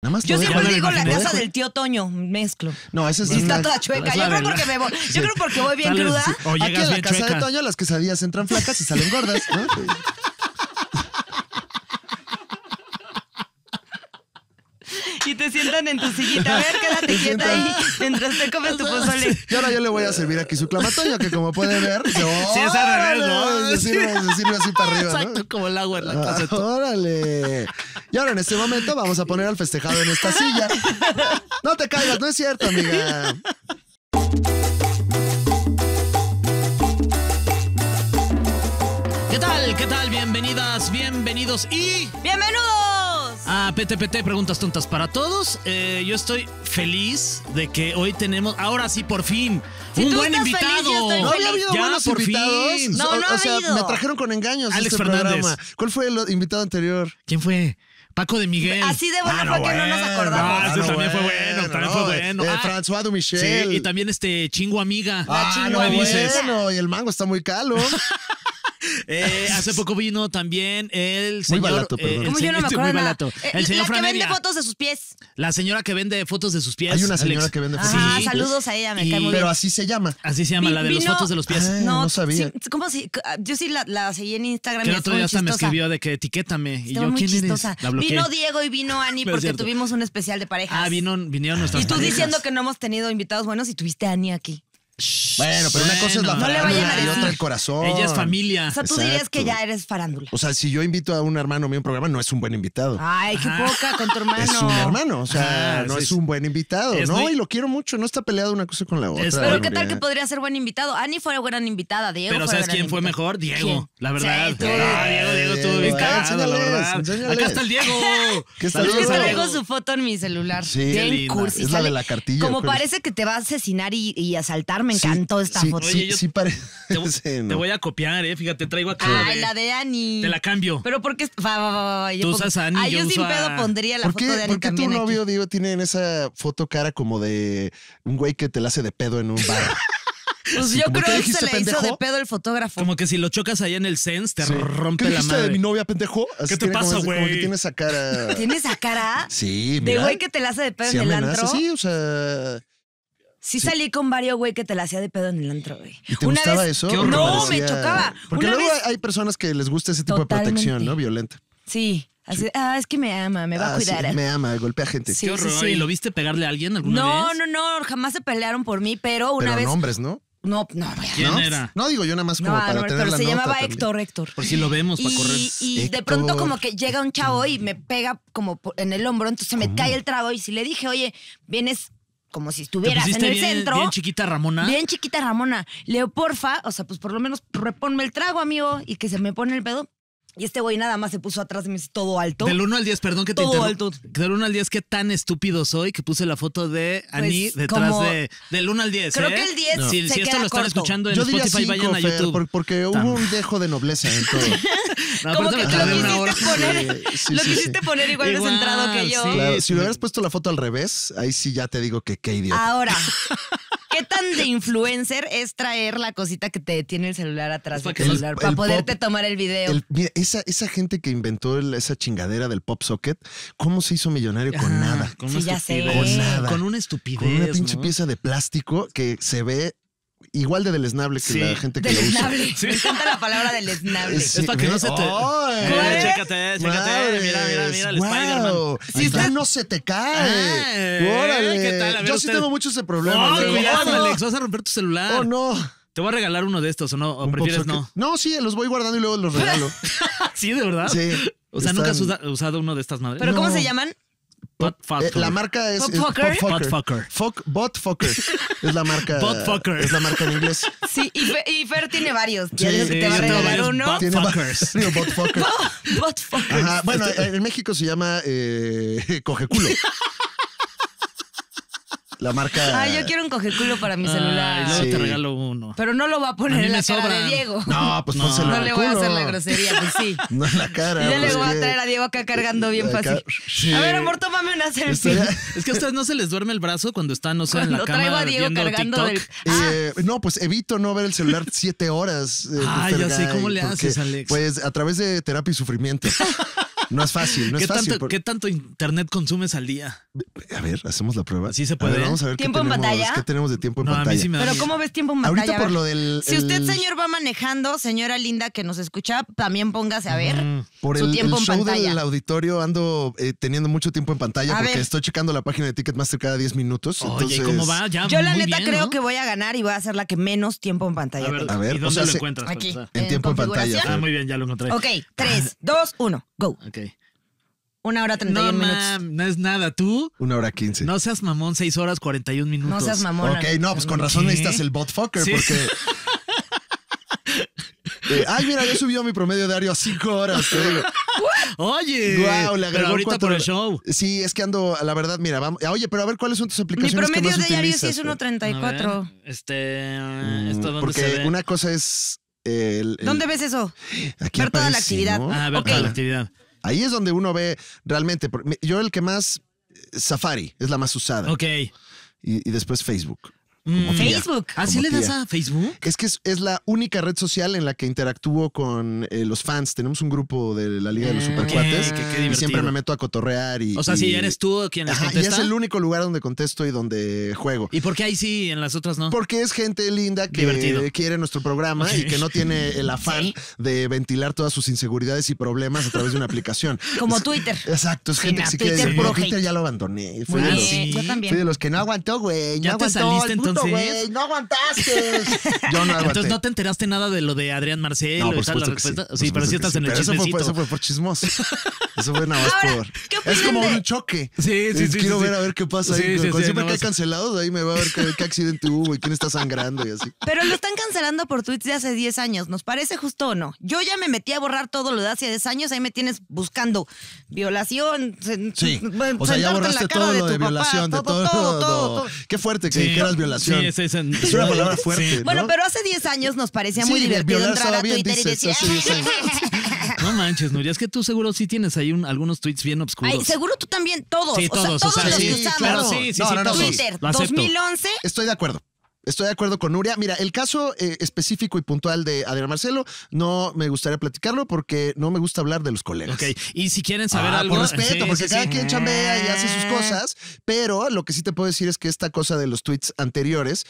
Nada más Yo siempre digo la casa del tío Toño, mezclo. No, esa es Y está toda chueca. Yo creo porque me voy, yo creo porque voy bien cruda. O Aquí en la casa de. Toño las quesadillas entran flacas y salen gordas, ¿no? Y te sientan en tu sillita. A ver, quédate quieta ahí mientras te comes tu pozole. Y ahora yo le voy a servir aquí su clamatoño, que como puede ver, Sí, es al revés, ¿no? Se sirve, se sirve así para arriba. Exacto, como el agua en la Ah, casa. ¡Órale! Y ahora en este momento vamos a poner al festejado en esta silla. No te caigas, no es cierto, amiga. ¿Qué tal? ¿Qué tal? Bienvenidas, bienvenidos y ¡Bienvenidos! a PTPT Preguntas Tontas para Todos. Eh, yo estoy feliz de que hoy tenemos, ahora sí, por fin, Si un buen feliz, invitado. estoy No había habido Ya, buenos por invitados. fin. No, O- no o, ha sea, habido. me trajeron con engaños Alex este Fernández. programa. ¿Cuál fue el invitado anterior? ¿Quién fue? Paco de Miguel. Así de bueno Ah, fue que no nos acordamos. Ah, ese también fue bueno, también fue bueno. Eh, Ah, François Sí, Dumichel. y también este chingo amiga. Ah, chingo no, me dices. bueno, y el mango está muy calo. Eh, hace poco vino también el señor. barato, eh, perdón. el Como yo no me señor- acuerdo muy barato. Eh, El señor la que vende fotos de sus pies. La señora que vende fotos de sus pies. Hay una señora Alex. que vende fotos Ah, de sus pies. saludos a ella, me Y- cae muy Pero bien. así se llama. Así se llama, Vi- la de las vino- fotos de los pies. Ah, no sabía. sí, ¿Cómo si? Yo sí la, la seguí en Instagram que el otro muy día hasta me escribió de que etiquétame. Y yo, muy ¿quién chistosa. eres? La. Vino Diego y vino Ani No porque tuvimos un especial de parejas. Ah, vino, vinieron nuestras Y tú diciendo que no hemos tenido invitados buenos y tuviste a Ani aquí. Bueno, pero una cosa es la. No le vayan a farándula y decir. otra el corazón. Ella es familia. O sea, tú dirías que ya eres farándula. O sea, si yo invito a un hermano mío a un programa, no es un buen invitado. Ay, qué Ajá. poca con tu hermano. Es un hermano, o sea, Ajá, no sí, es sí. un buen invitado, Es ¿no? muy- Y lo quiero mucho, no está peleado una cosa con la otra. Es- Pero qué tal que podría ser buen invitado. Ani fue buena invitada, Diego Pero fue ¿sabes gran quién fue invitado. mejor? Diego, ¿Quién? la verdad. Sí, tú. Ah, Diego, Diego estuvo bien ah, cagado, la enséñales, verdad. enséñales. Acá está el Diego. ¿Qué está Saludos Es que Diego? traigo Diego. su foto en mi celular. Sí. Bien Qué linda. cursi. Es la sale- de la cartilla, Como parece que te va a asesinar y, y asaltar. Me Sí, encantó esta sí, foto. Sí, Oye, yo- sí parece. Te, voy- no. a copiar, eh. Fíjate, traigo acá. Ay, la de Ani. Te la cambio. Pero ¿por qué? Va, va, va, va, yo Tú pongo- usas a Ani, Ay, yo yo sin uso a- pedo pondría la ¿Por foto de qué, Ani por qué tu también aquí. novio, Diego, tiene en esa foto cara como de un güey que te la hace de pedo en un bar? Pues yo como, creo ¿qué que se le hizo pendejo? de pedo el fotógrafo. Como que si lo chocas allá en el Sense, te Sí. rompe ¿Qué la dijiste de madre. mi novia, pendejo? Así ¿Qué te tiene como pasa, ese- Como güey? que tiene esa cara. ¿Tiene esa cara? Sí, De mira. güey que te la hace de pedo Sí en el amenaza, antro. Sí, o sea. Sí, Sí. salí con varios güey que te la hacía de pedo en el antro, güey. ¿Y te Una gustaba vez- eso? Qué ¿O horror. No, me chocaba. Porque Una luego vez- hay personas que les gusta ese tipo Totalmente. de protección, ¿no? Violenta. Sí. Así, ah, es que me ama, me va a Ah, sí, cuidar. me ama, golpea gente. Sí, Qué horror. sí. ¿Y lo viste pegarle a alguien alguna No, vez? no, no, jamás se pelearon por mí, pero una Pero vez. nombres, ¿no? No, no, güey. ¿Quién ¿No? era? No, digo yo nada más como No, para no, tener pero la se nota llamaba también. Héctor, Héctor. Por si lo vemos para correr. Y, y de pronto como que llega un chavo y me pega como en el hombro, entonces me cae el trago y si le dije, oye, vienes como si ¿Te estuvieras en el bien, centro. bien chiquita Ramona? Bien chiquita Ramona. Leo, porfa, o sea, pues por lo menos reponme el trago, amigo, y que se me pone el pedo. Y este güey nada más se puso atrás de mí todo alto. Del 1 al 10, perdón que te Todo alto. Del 1 al 10, ¿qué tan estúpido soy que puse la foto de Ani Pues, detrás como- de. Del 1 al 10. Creo ¿eh? que el 10 Si, se si esto queda lo están corto. escuchando en Yo diría Spotify, cinco, vayan a Fer, YouTube. por- porque hubo Tam. un dejo de nobleza en todo. No, como que lo quisiste hora. poner, Sí, sí, lo sí, quisiste sí. poner igual, Igual, descentrado que yo. sí. Claro, si hubieras puesto la foto al revés, ahí sí ya te digo que qué idiota. Ahora, ¿qué tan de influencer es traer la cosita que te detiene el celular atrás del celular el para poderte pop- tomar el video? El- mira, esa, esa gente que inventó el- esa chingadera del pop socket, ¿cómo se hizo millonario con Ah, nada? Con Sí, una ya sé. estupidez. Con nada. Con una estupidez. Con una pinche ¿no? pieza de plástico que se ve igual de deleznable que Sí. la gente que lo usa. Deleznable. Me encanta la palabra deleznable. Sí, Es para que no se te- ¡Ay! Eh, chécate, chécate. Mira, mira, mira el guau. Spider-Man. Si está, no se te cae. Ah, Órale. ¿qué tal? Yo sí usted- tengo mucho ese problema. Ay, luego. cuidado, oh, no. Alex, vas a romper tu celular. Oh, no. Te voy a regalar uno de estos, ¿o no? ¿O Un prefieres no? socket. No, sí, los voy guardando y luego los regalo. Sí, de verdad. Sí. O sea, nunca has Están- usa- usado uno de estas madres. ¿Pero cómo No. se llaman? Butt Eh, fucker. la marca es, Pop es fucker. Buttfucker. Fuck, Botfucker. Es la marca. Botfucker. Es la marca en inglés. Sí, y Fer, y Fer tiene varios. Ya Sí, sí, te va a regalar varios uno. butt- Tiene va- Botfucker. Botfucker. Ajá. Bueno, en México se llama eh, Cogeculo. La marca. Ay, yo quiero un cogeculo para mi Ay, celular. Sí. te regalo uno. Pero no lo va a poner en la cara de. Diego. No, pues No. pónselo No le voy a hacer la grosería, pues sí. No en la cara. Y ya pues le voy a traer a Diego acá cargando bien Acá- fácil. Sí. A ver, amor, tómame una selfie. Es que a ustedes no se les duerme el brazo cuando están, no sé, en la cama traigo a Diego cargando Eh, no, pues evito no ver el celular siete horas. eh, Ah, ya sé, ¿cómo le porque, haces, Alex? Pues a través de terapia y sufrimiento. No es fácil, no es ¿Qué, fácil. tanto, por- ¿Qué tanto internet consumes al día? A ver, hacemos la prueba. Así se A puede. ver, vamos a ver qué ¿Tiempo en tenemos, pantalla? qué tenemos de tiempo en No, a mí pantalla. sí me da Pero miedo. ¿cómo ves tiempo en pantalla? Ahorita A por lo del... Si usted, señor, va manejando, señora linda que nos escucha, también póngase a ver Mm. Por su el, tiempo el en show pantalla. del auditorio ando eh, teniendo mucho tiempo en pantalla A porque ver. estoy checando la página de Ticketmaster cada 10 minutos. Oye, entonces, ¿y ¿cómo va? Ya, Yo la muy neta bien, creo ¿no? que voy a ganar y voy a ser la que menos tiempo en pantalla A ver. A ¿y o dónde sea, lo se- encuentras? Aquí. En tiempo en pantalla. Ah, muy bien, ya lo encontré. Ok, 3, 2, 1, go. Ok. Una hora 31 No, minutos. mam, no es nada. ¿Tú? Una hora 15. No seas mamón, 6 horas 41 minutos. No seas mamón. ok, no, pues con razón ¿Qué? necesitas el botfucker Sí. porque... Eh, ay, mira, yo subió mi promedio diario a 5 horas, te digo. Oye, Guau, le pero agregó ahorita cuatro por el horas. show. Sí, es que ando, la verdad, mira, vamos. Oye, pero a ver cuáles son tus Mi aplicaciones que promedio más de diario sí utilizas. es A 1.34. ver, Este, Mm, ¿esto dónde Porque se ve? una cosa es el, el- ¿Dónde ves eso? aquí ver toda la actividad? ¿no? Ah, ver toda la actividad. Ahí es donde uno ve realmente. por- Yo el que más Safari es la más usada Ok. y, y después Facebook. Mm. Facebook. ¿Ah, sí Como le das a Facebook? Es que es, es la única red social en la que interactúo con eh, los fans. Tenemos un grupo de la Liga de los Supercuates y siempre me meto a cotorrear y. O sea, si y- eres tú quien les Ajá, y es el único lugar donde contesto y donde juego. ¿Y por qué ahí sí, en las otras no? Porque es gente linda que Divertido. quiere nuestro programa y que no tiene el afán Sí. de ventilar todas sus inseguridades y problemas a través de una aplicación. Como Es- Twitter. Exacto, es gente que sí Twitter quiere. No, Twitter ya lo abandoné. Fui, de, los, sí. yo fui también. de los que no aguantó, güey. No ¿Ya te aguantó saliste, güey. No aguantaste. Yo no aguanté. Entonces no te enteraste nada de lo de Adrián Marcelo No, y tal, la sí. respuesta. por Sí, pero sí estás que en el Pero eso fue, chismecito. eso fue por chismoso. Eso fue nada más Ahora, por. ¿qué Es como de- un choque. Sí, sí, sí, Quiero sí, ver sí. a ver qué pasa Sí, ahí. sí, Cuando sí, siempre no, que hay es- cancelados, ahí me va a ver qué, qué accidente hubo y quién está sangrando y así. Pero lo están cancelando por tweets de hace 10 años. ¿Nos parece justo o no? Yo ya me metí a borrar todo lo de hace 10 años. Ahí me tienes buscando violación. Sí. O sea, ya borraste todo de lo de violación, de todo. todo, todo. Qué fuerte que Sí. dijeras violación. Sí, es, es, en- Es una palabra fuerte. Bueno, ¿no? pero hace 10 años nos parecía Sí, muy divertido entrar a Twitter y decir, hace 10 años. No manches, Nuria, es que tú seguro sí tienes ahí un- algunos tweets bien obscuros. Ay, seguro tú también, todos. Sí, o sea, todos, todos o sea, los sí, que usamos. claro. Sí, sí, No, sí, no, no, todos. Twitter, Lo acepto. 2011. Estoy de acuerdo. Estoy de acuerdo con Nuria. Mira, el caso eh, específico y puntual de Adrián Marcelo no me gustaría platicarlo porque no me gusta hablar de los colegas. Ok, y si quieren saber Ah, algo. Por respeto, Sí, porque sí, cada sí. quien chambea y hace sus cosas, pero lo que sí te puedo decir es que esta cosa de los tweets anteriores,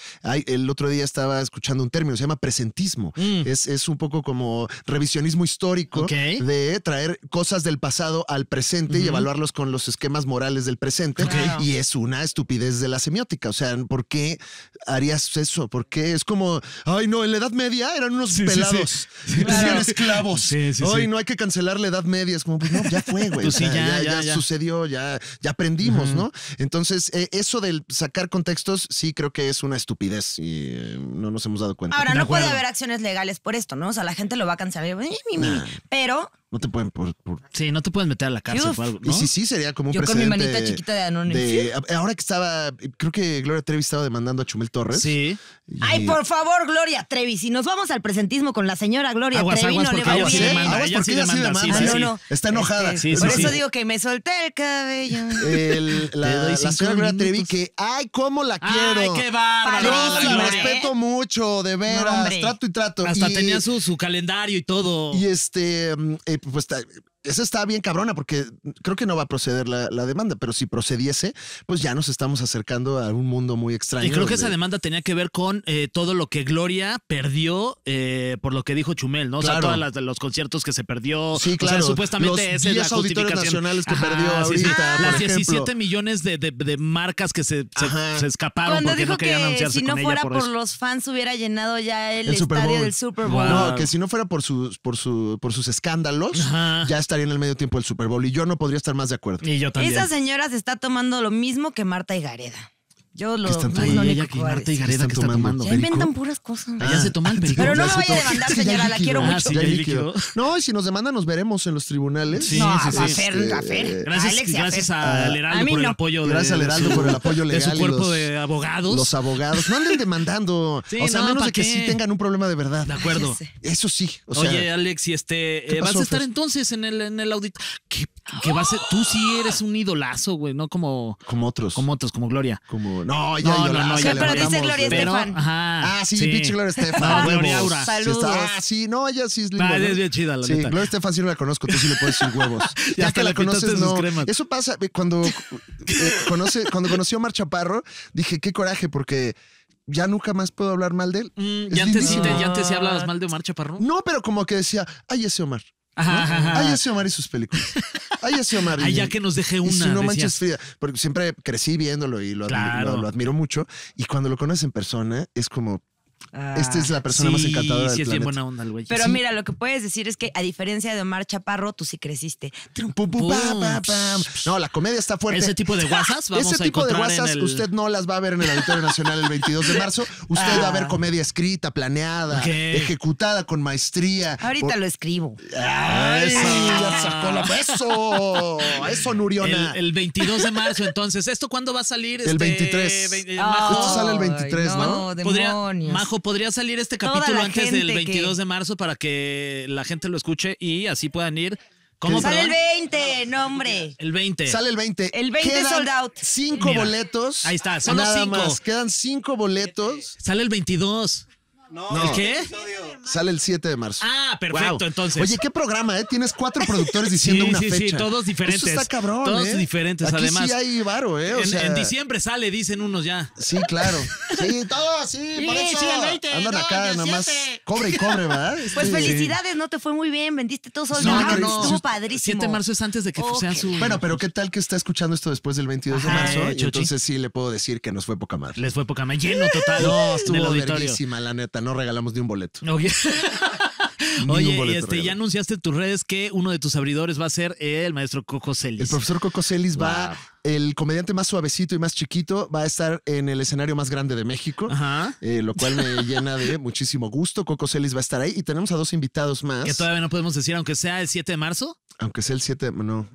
el otro día estaba escuchando un término, se llama presentismo. Mm. Es, es un poco como revisionismo histórico de traer cosas del pasado al presente y evaluarlos con los esquemas morales del presente. Claro. Y es una estupidez de la semiótica. O sea, ¿por qué harías eso? ¿Por qué? Es como, ay, no, en la Edad Media eran unos Sí, sí, sí. pelados, Sí. eran Claro. esclavos. Sí, sí, ay, sí. no hay que cancelar la Edad Media. Es como, pues no, ya fue, güey. Pues O sí, sea, ya, ya, ya, ya. sucedió, ya, ya aprendimos. ¿no? Entonces, eh, eso del sacar contextos, sí creo que es una estupidez y eh, no nos hemos dado cuenta. Ahora, no puede haber acciones legales por esto, ¿no? O sea, la gente lo va a cancelar. "Ay, mi, mi, mi". Nah. Pero No te pueden por. por- Sí, no te puedes meter a la cárcel Uf. o algo, Y sí, sí, sería como un yo con mi manita chiquita de anónimo. de- ahora que estaba, creo que Gloria Trevi estaba demandando a Chumel Torres. Sí. y- Ay, por favor, Gloria Trevi, si nos vamos al presentismo con la señora Gloria Aguas, Trevi, aguas, no le porque va ella sí bien. demanda, Aguas ella porque sí ella sí demanda, sí, demanda. sí, Ah, sí. no, no. Está enojada. Este, Sí, sí, por sí. eso digo que me solté el cabello. El- Te la, doy la cinco señora Gloria Trevi que, ay, cómo la Ay, quiero. qué bárbaro. Yo Padrísima, la ¿eh? respeto mucho, de veras. Hombre. trato y trato. Hasta y, tenía su, su calendario y todo. Y este, mm, eh, pues ta- esa está bien cabrona porque creo que no va a proceder la, la demanda, pero si procediese, pues ya nos estamos acercando a un mundo muy extraño. Y creo que esa demanda tenía que ver con eh, todo lo que Gloria perdió eh, por lo que dijo Chumel, ¿no? O sea, Claro. todas las de los conciertos que se perdió. Sí, O claro. sea, supuestamente Los esa es la 10 auditorios justificación. nacionales que perdió ahorita, por Las ejemplo. 17 millones de, de- de marcas que se, se- se escaparon Cuando porque dijo no querían que anunciarse si no con fuera ella por, los fans hubiera llenado ya el, El estadio del Super Bowl. Wow. No, que si no fuera por sus, por su, por sus escándalos, Ajá. ya estaría en el medio tiempo del Super Bowl. Y yo no podría estar más de acuerdo. Y yo también. Esa señora se está tomando lo mismo que Marta y Gareda. Yo lo, ¿Qué están Ay, tomando? ella único que que a Marta y. Gareda ¿Qué que están está tomando? Ya inventan puras cosas. Ella se toma el perico. Pero no Ya me vaya a demandar, que ya señora, la quiero Ah, mucho. sí, Ya ya hay líquido. líquido. No, y si nos demandan, nos veremos en los tribunales. Sí, no, sí, sí. a Fer, a Fer. Gracias, Alex a gracias Fer. al A Heraldo mí por el no. apoyo de, Gracias al de Heraldo su- por el apoyo de legal. su y cuerpo los- de abogados. Los abogados. No anden demandando. Sí, o sea, a no, menos ¿pa' de que sí tengan un problema de verdad. de acuerdo. Ya. Eso sí. O sea, Oye, Alex, y este, ¿qué eh, vas a estar entonces en el, en el auditorio. ¿Qué, qué va a ser? Tú sí eres un idolazo, güey, no como, como otros. como otros, como Gloria. Como, No, ya No, no, no, se ya Pero dice Gloria Estefan. ajá. Ah, sí, pinche Gloria Estefan. No, huevos. Gloria Aura. Sí, Saludos. está- ah, sí, no, ella sí es linda. ¿no? es bien chida, la Sí, neta. Gloria Estefan sí no la conozco, tú sí le puedes decir huevos. Ya que la conoces, no. Eso pasa eh, cuando, eh, conoce, cuando conoció a Mar Chaparro, dije, qué coraje, porque ya nunca más puedo hablar mal de él. Mm, ya, antes ya antes sí hablabas mal de Omar Chaparro. No, pero como que decía, ay, ese Omar. Ajá, ajá, ajá. Ay, Omar y sus películas. Ay, Omar. Ay, y- ya que nos deje y una. si no manches fría, porque siempre crecí viéndolo y lo, admi- Claro. lo- lo admiro mucho. Y cuando lo conoces en persona, es como, Ah. esta es la persona más encantadora sí del es bien buena onda el güey. Pero Sí. mira, lo que puedes decir es que a diferencia de Omar Chaparro, tú sí creciste. Pum, pum, pam. No, la comedia está fuerte. Ese tipo de WhatsApps vamos Ese a tipo de encontrar en WhatsApp el... usted no las va a ver en el Auditorio Nacional el 22 de marzo. Usted va a ver Ah. comedia escrita, planeada, ejecutada con maestría. Ahorita Por- lo escribo. ¡Ay! Eso. Ya sacó la... ¡Eso! ¡Eso, Nuriona! El, el 22 de marzo, entonces. ¿Esto cuándo va a salir? El Este, 23. vein- eh, Ay, Majo, Esto sale el 23, ¿no? demonios. Majo, ¿podría salir este capítulo antes del gente 22 que- de marzo para que la gente lo escuche y así puedan ir? ¿Cómo, Sale el perdón? 20, no, hombre. El 20. Sale el 20. El 20 Quedan sold out. Cinco Mira, boletos. ahí está, solo Nada cinco. más. Quedan cinco boletos. Sale el 22. No. ¿El qué? Sale el 7 de marzo. Ah, perfecto, Wow. entonces. Oye, qué programa, ¿eh? Tienes cuatro productores diciendo Sí, una sí, sí, fecha. todos diferentes. Eso está cabrón, Todos ¿eh? diferentes, Aquí además. sí hay varo, ¿eh? O en, sea, en diciembre sale, dicen unos ya. Sí, claro. Sí, todos, sí, por Sí, eso. sí, el 20, Andan no, acá el nada más. 17. Cobre y cobre, ¿verdad? Pues felicidades, no te fue muy bien, vendiste todo sold No, no, no. estuvo padrísimo. 7 de marzo es antes de que Oh, sea su. Bueno, pero ¿qué tal que está escuchando esto después del 22 de marzo? eh, y entonces sí le puedo decir que nos fue poca madre. Les fue poca más lleno total No, del estuvo auditorio. verguísima, la neta. No regalamos ni un boleto. Oye, boleto este, ya anunciaste en tus redes que uno de tus abridores va a ser el maestro Coco Celis. El profesor Coco Celis va, el comediante más suavecito y más chiquito, va a estar en el escenario más grande de México. Ajá. eh, lo cual me llena de muchísimo gusto. Coco Celis va a estar ahí y tenemos a dos invitados más. Que todavía no podemos decir, aunque sea el 7 de marzo. Aunque sea el 7, no.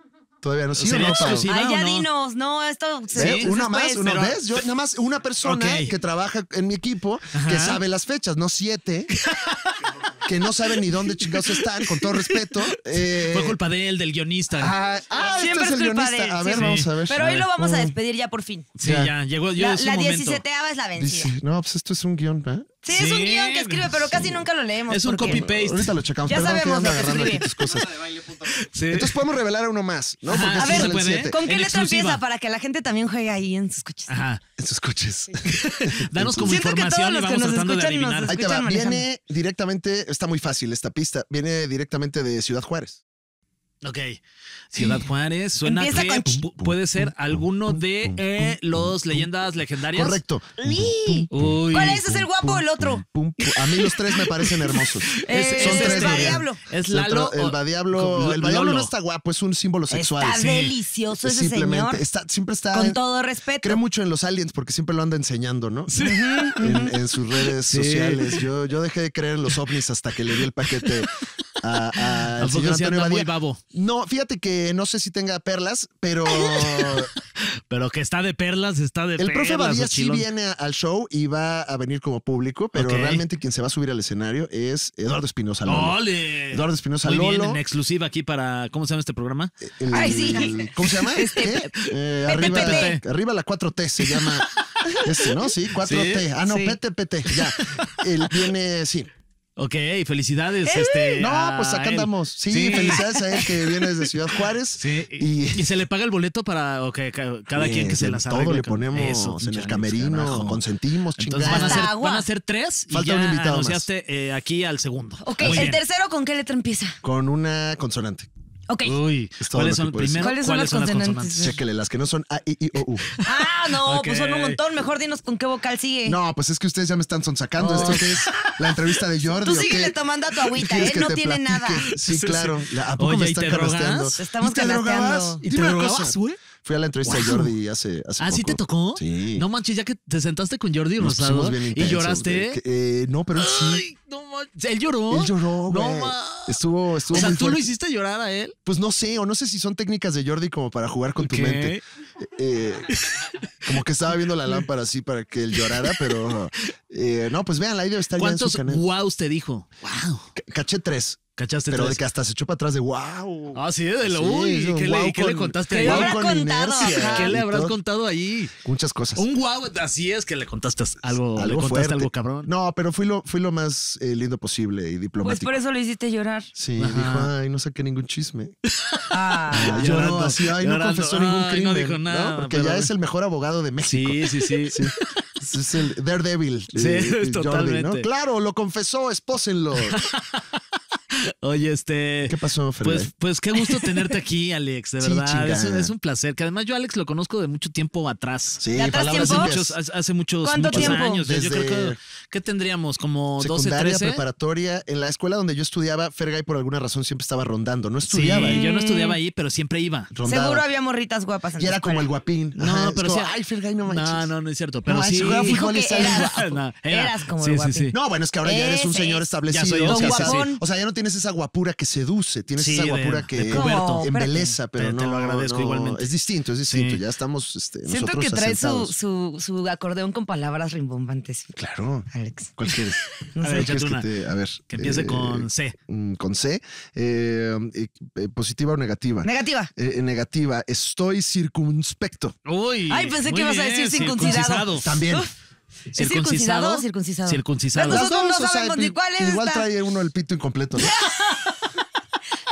Todavía no. ¿Sí o ¿Sería no, Pau? Ay, ya no? dinos, no, esto se- es Una más, una pero- vez. Yo, nada más una persona que trabaja en mi equipo que sabe las fechas, no siete. que no sabe ni dónde chingados están, con todo respeto. Eh, Fue culpa de él, del guionista. Ah, ah, este es el culpa guionista. de él, A ver, sí. vamos a ver. Pero hoy lo vamos a despedir ya por fin. sí, ya. ya, llegó yo La, la momento. 17 es la vencida. Dice, no, pues esto es un guion, ¿verdad? Sí, es un guion que escribe, pero casi nunca lo leemos. Es un porque- copy-paste. Ahorita lo checamos. Ya Perdón que sabemos ando lo que agarrando aquí escribe. tus cosas. Sí. Entonces podemos revelar a uno más, ¿no? Ajá, Porque a ver, sale el ¿se puede? siete. ¿Con qué En letra exclusiva. empieza para que la gente también juegue ahí en sus coches? Ajá. En sus coches. Danos como Siento que todos información y los que vamos nos tratando de escuchan nos adivinar. Ahí te va. Escuchan manejando. Viene directamente, está muy fácil esta pista, viene directamente de Ciudad Juárez. Ok. Ciudad Juárez suena Empieza que con ch- pu- puede ser alguno de eh, los leyendas legendarias. Correcto. Uy. Uy. ¿Cuál es? ¿Es el guapo o el otro? Pum. A mí los tres me parecen hermosos. Son es tres, el Dorian. Diablo. Es Lalo. El o- Badiablo. El Badiablo Lolo. no está guapo, es un símbolo sexual. Está Sí. delicioso ese Simplemente. señor. Está, siempre está. Con todo respeto. Cree mucho en los aliens porque siempre lo anda enseñando, ¿no? En, en sus redes Sí. sociales. Yo, yo dejé de creer en los ovnis hasta que le di el paquete a, a- al ¿A poco señor Antonio anda muy Badía. babo? No, fíjate que no sé si tenga perlas, pero Pero que está de perlas, está de el profe perlas. Badía sí viene al show y va a venir como público, pero realmente quien se va a subir al escenario es Eduardo Espinosa Lolo. ¡Ole! Eduardo Espinosa Muy bien, Lolo. en exclusiva aquí para. ¿Cómo se llama este programa? El- Ay, sí. el- ¿Cómo se llama? ¿Qué? Eh, arriba, PTPT. arriba la 4T se llama. Este, ¿no? Sí, 4T. Ah, no, Sí. PTPT. Ya. Él viene, sí. Ok, felicidades. Este, No, pues acá él. andamos. Sí, felicidades a él que viene desde Ciudad Juárez. Sí, y, se le paga el boleto para ok, ca- cada quien que se las Todo arregle le con- ponemos Eso, en el camerino, carajo. consentimos, Entonces chingados. van a, ser, agua. van a ser tres y Falta ya un invitado más. anunciaste eh, aquí al segundo. Ok, Muy el bien. tercero, ¿con qué letra empieza? Con una consonante. Ok. Uy, ¿cuáles son primero? ¿Cuáles son las consonantes? Chéquele, las que no son A, I, I, O, U. Ah, no, pues son un montón. Mejor dinos con qué vocal sigue. No, pues es que ustedes ya me están sonsacando. Oh. ¿Esto es? ¿La entrevista de Jordi Tú síguele tomando a tu agüita, ¿Quieres ¿eh? No tiene platique? nada. Sí, claro. ¿A poco Oye, me ¿y están te drogas? canasteando? Te estamos ¿Y te drogabas? ¿Y te drogabas, güey? Fui a la entrevista de Wow. Jordi hace, hace ¿Ah, sí te poco. tocó? Sí. No manches, ya que te sentaste con Jordi Nos Rosado y lloraste. güey. Que, eh, no, pero él sí. Ay, no manches. ¿Él lloró? Él lloró, güey. No ma- Estuvo, estuvo O sea, muy ¿tú lo hiciste llorar a él? Pues no sé, o no sé si son técnicas de Jordi como para jugar con tu mente. Eh, como que estaba viendo la lámpara así para que él llorara, pero eh, no, pues vean, ahí debe estar ya en su ¿Cuántos canal. wows te dijo? Wow. C- Caché tres. ¿Cachaste Pero de que hasta se echó para atrás de wow. Ah, sí, de lo Sí, uy. ¿y un ¿Qué, le, guau y qué le con- contaste ¿Qué ahí? le con inercia. ¿Qué le habrás todo. contado ahí? Muchas cosas. Un guau, así es que le contaste algo, le algo contaste fuerte. algo cabrón. No, pero fui lo, fui lo más eh, lindo posible y Pues diplomático. por eso lo hiciste llorar. Sí, Ajá. dijo, ay, no saqué ningún chisme. Ah. Ah, llorando, lloró así, ay, no confesó ningún Ay, crimen. no dijo nada, Porque pero- ya es el mejor abogado de México. Sí, sí, sí. Sí. Es el Daredevil. Sí, eh, Jordi, totalmente. ¿no? Claro, lo confesó, espósenlo. Oye, este. ¿Qué pasó, Fergay? Pues, pues qué gusto tenerte aquí, Alex, de Sí, verdad. es, un- es un placer. Que además yo, Alex, lo conozco de mucho tiempo atrás. sí, ¿De atrás palabras tiempo? limpias. Muchos, hace hace muchos, ¿Cuánto muchos tiempo? años. Yo- Yo Desde creo que ¿qué tendríamos como 12, Secundaria, 13. preparatoria. En la escuela donde yo estudiaba, Fergay por alguna razón siempre estaba rondando. No estudiaba. Sí, ¿eh? yo no estudiaba ahí, pero siempre iba. Rondaba. Seguro había morritas guapas en Y era como el guapín. No, Ajá, pero como, sí- Ay, Fergay, no manches. No, no, no es cierto. Pero No, sí. fútbol y eras-. No, era- Eras como sí, el sí, sí. guapín. No, bueno, es que ahora ya eres un señor es. establecido. O sea, ya no tienes esa guapura que seduce, tienes Sí, esa de- guapura de que. ¿Cómo? embeleza, pero Te- no. te lo agradezco no, igualmente. Es distinto, es distinto. Sí. Ya estamos este, Siento nosotros que trae su, su, su acordeón con palabras rimbombantes, Claro. Alex. ¿Cuál quieres? No A sé. ver, ¿Quieres échate que te- a ver. Que empiece eh, con C. mm, Con C. Eh, eh, ¿Positiva o negativa? Negativa. Eh, negativa. Estoy circunspecto. Uy. Ay, pensé que ibas a decir circuncidado. También. Uf, ¿Es circuncidado o circuncidado? Circuncisado. Nosotros no o sea, ni cuál es Igual esta. trae uno el pito incompleto. ¿no?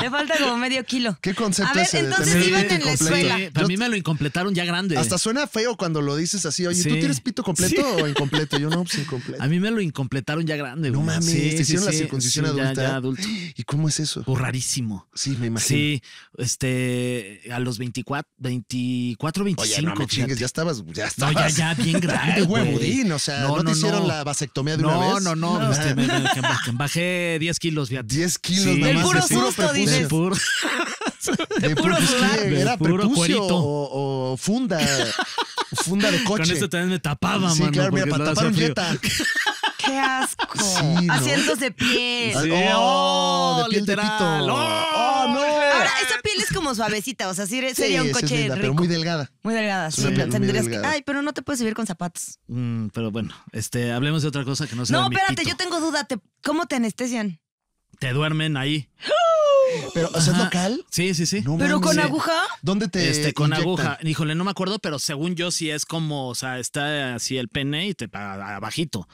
Le falta como medio kilo. ¿Qué concepto A ver, es ese de entonces tener iban pito en la escuela. Sí, para Yo- mí me lo incompletaron ya grande. Hasta suena feo cuando lo dices así. Oye, ¿tú Sí. tienes pito completo Sí. o incompleto? Yo no, pues incompleto. A mí me lo incompletaron ya grande. No güey. mames, Sí, te sí, hicieron la sí, circuncisión sí, ya- adulta. Ya, adulto. ¿Y cómo es eso? Oh, rarísimo. Sí, me imagino. Sí, este, a los 24, 24, 25. Oye, no me fíjate. chingues, ya estabas, ya No, estabas. ya, ya, bien grande. güey. huevudín, o sea, ¿no, No, te no, hicieron no. la vasectomía de una No, vez? no, no, Ah, este, me- me- que baj- bajé 10 kilos, fíjate. 10 kilos Sí. nada Del más. puro de susto, dices. De puro- De puro. De Era puro prepucio cuerito. o, o funda, funda de coche. Con esto también me tapaba, sí, mano. claro, mira, para tapar un Jetta. ¡Qué asco! Sí, ¿no? Asientos de piel. Ah, Sí, oh, oh, de piel de literal. pito. Oh. Oh, no. Ahora, esa piel es como suavecita, o sea, sí Sí, sería un es coche linda, rico. pero muy delgada. Muy delgada, sí. muy Tendrías que-. Ay, pero no te puedes subir con zapatos. Mm, pero bueno, este, hablemos de otra cosa que no sea No, mi espérate, pito. yo tengo duda. ¿te- ¿Cómo te anestesian? Te duermen ahí. Pero, ¿o sea, es local? Sí, sí, sí. No ¿Pero mames. con aguja? ¿Dónde te Este, con inyectan? aguja. Híjole, no me acuerdo, pero según yo sí es como, o sea, está así el pene y te pa- abajito.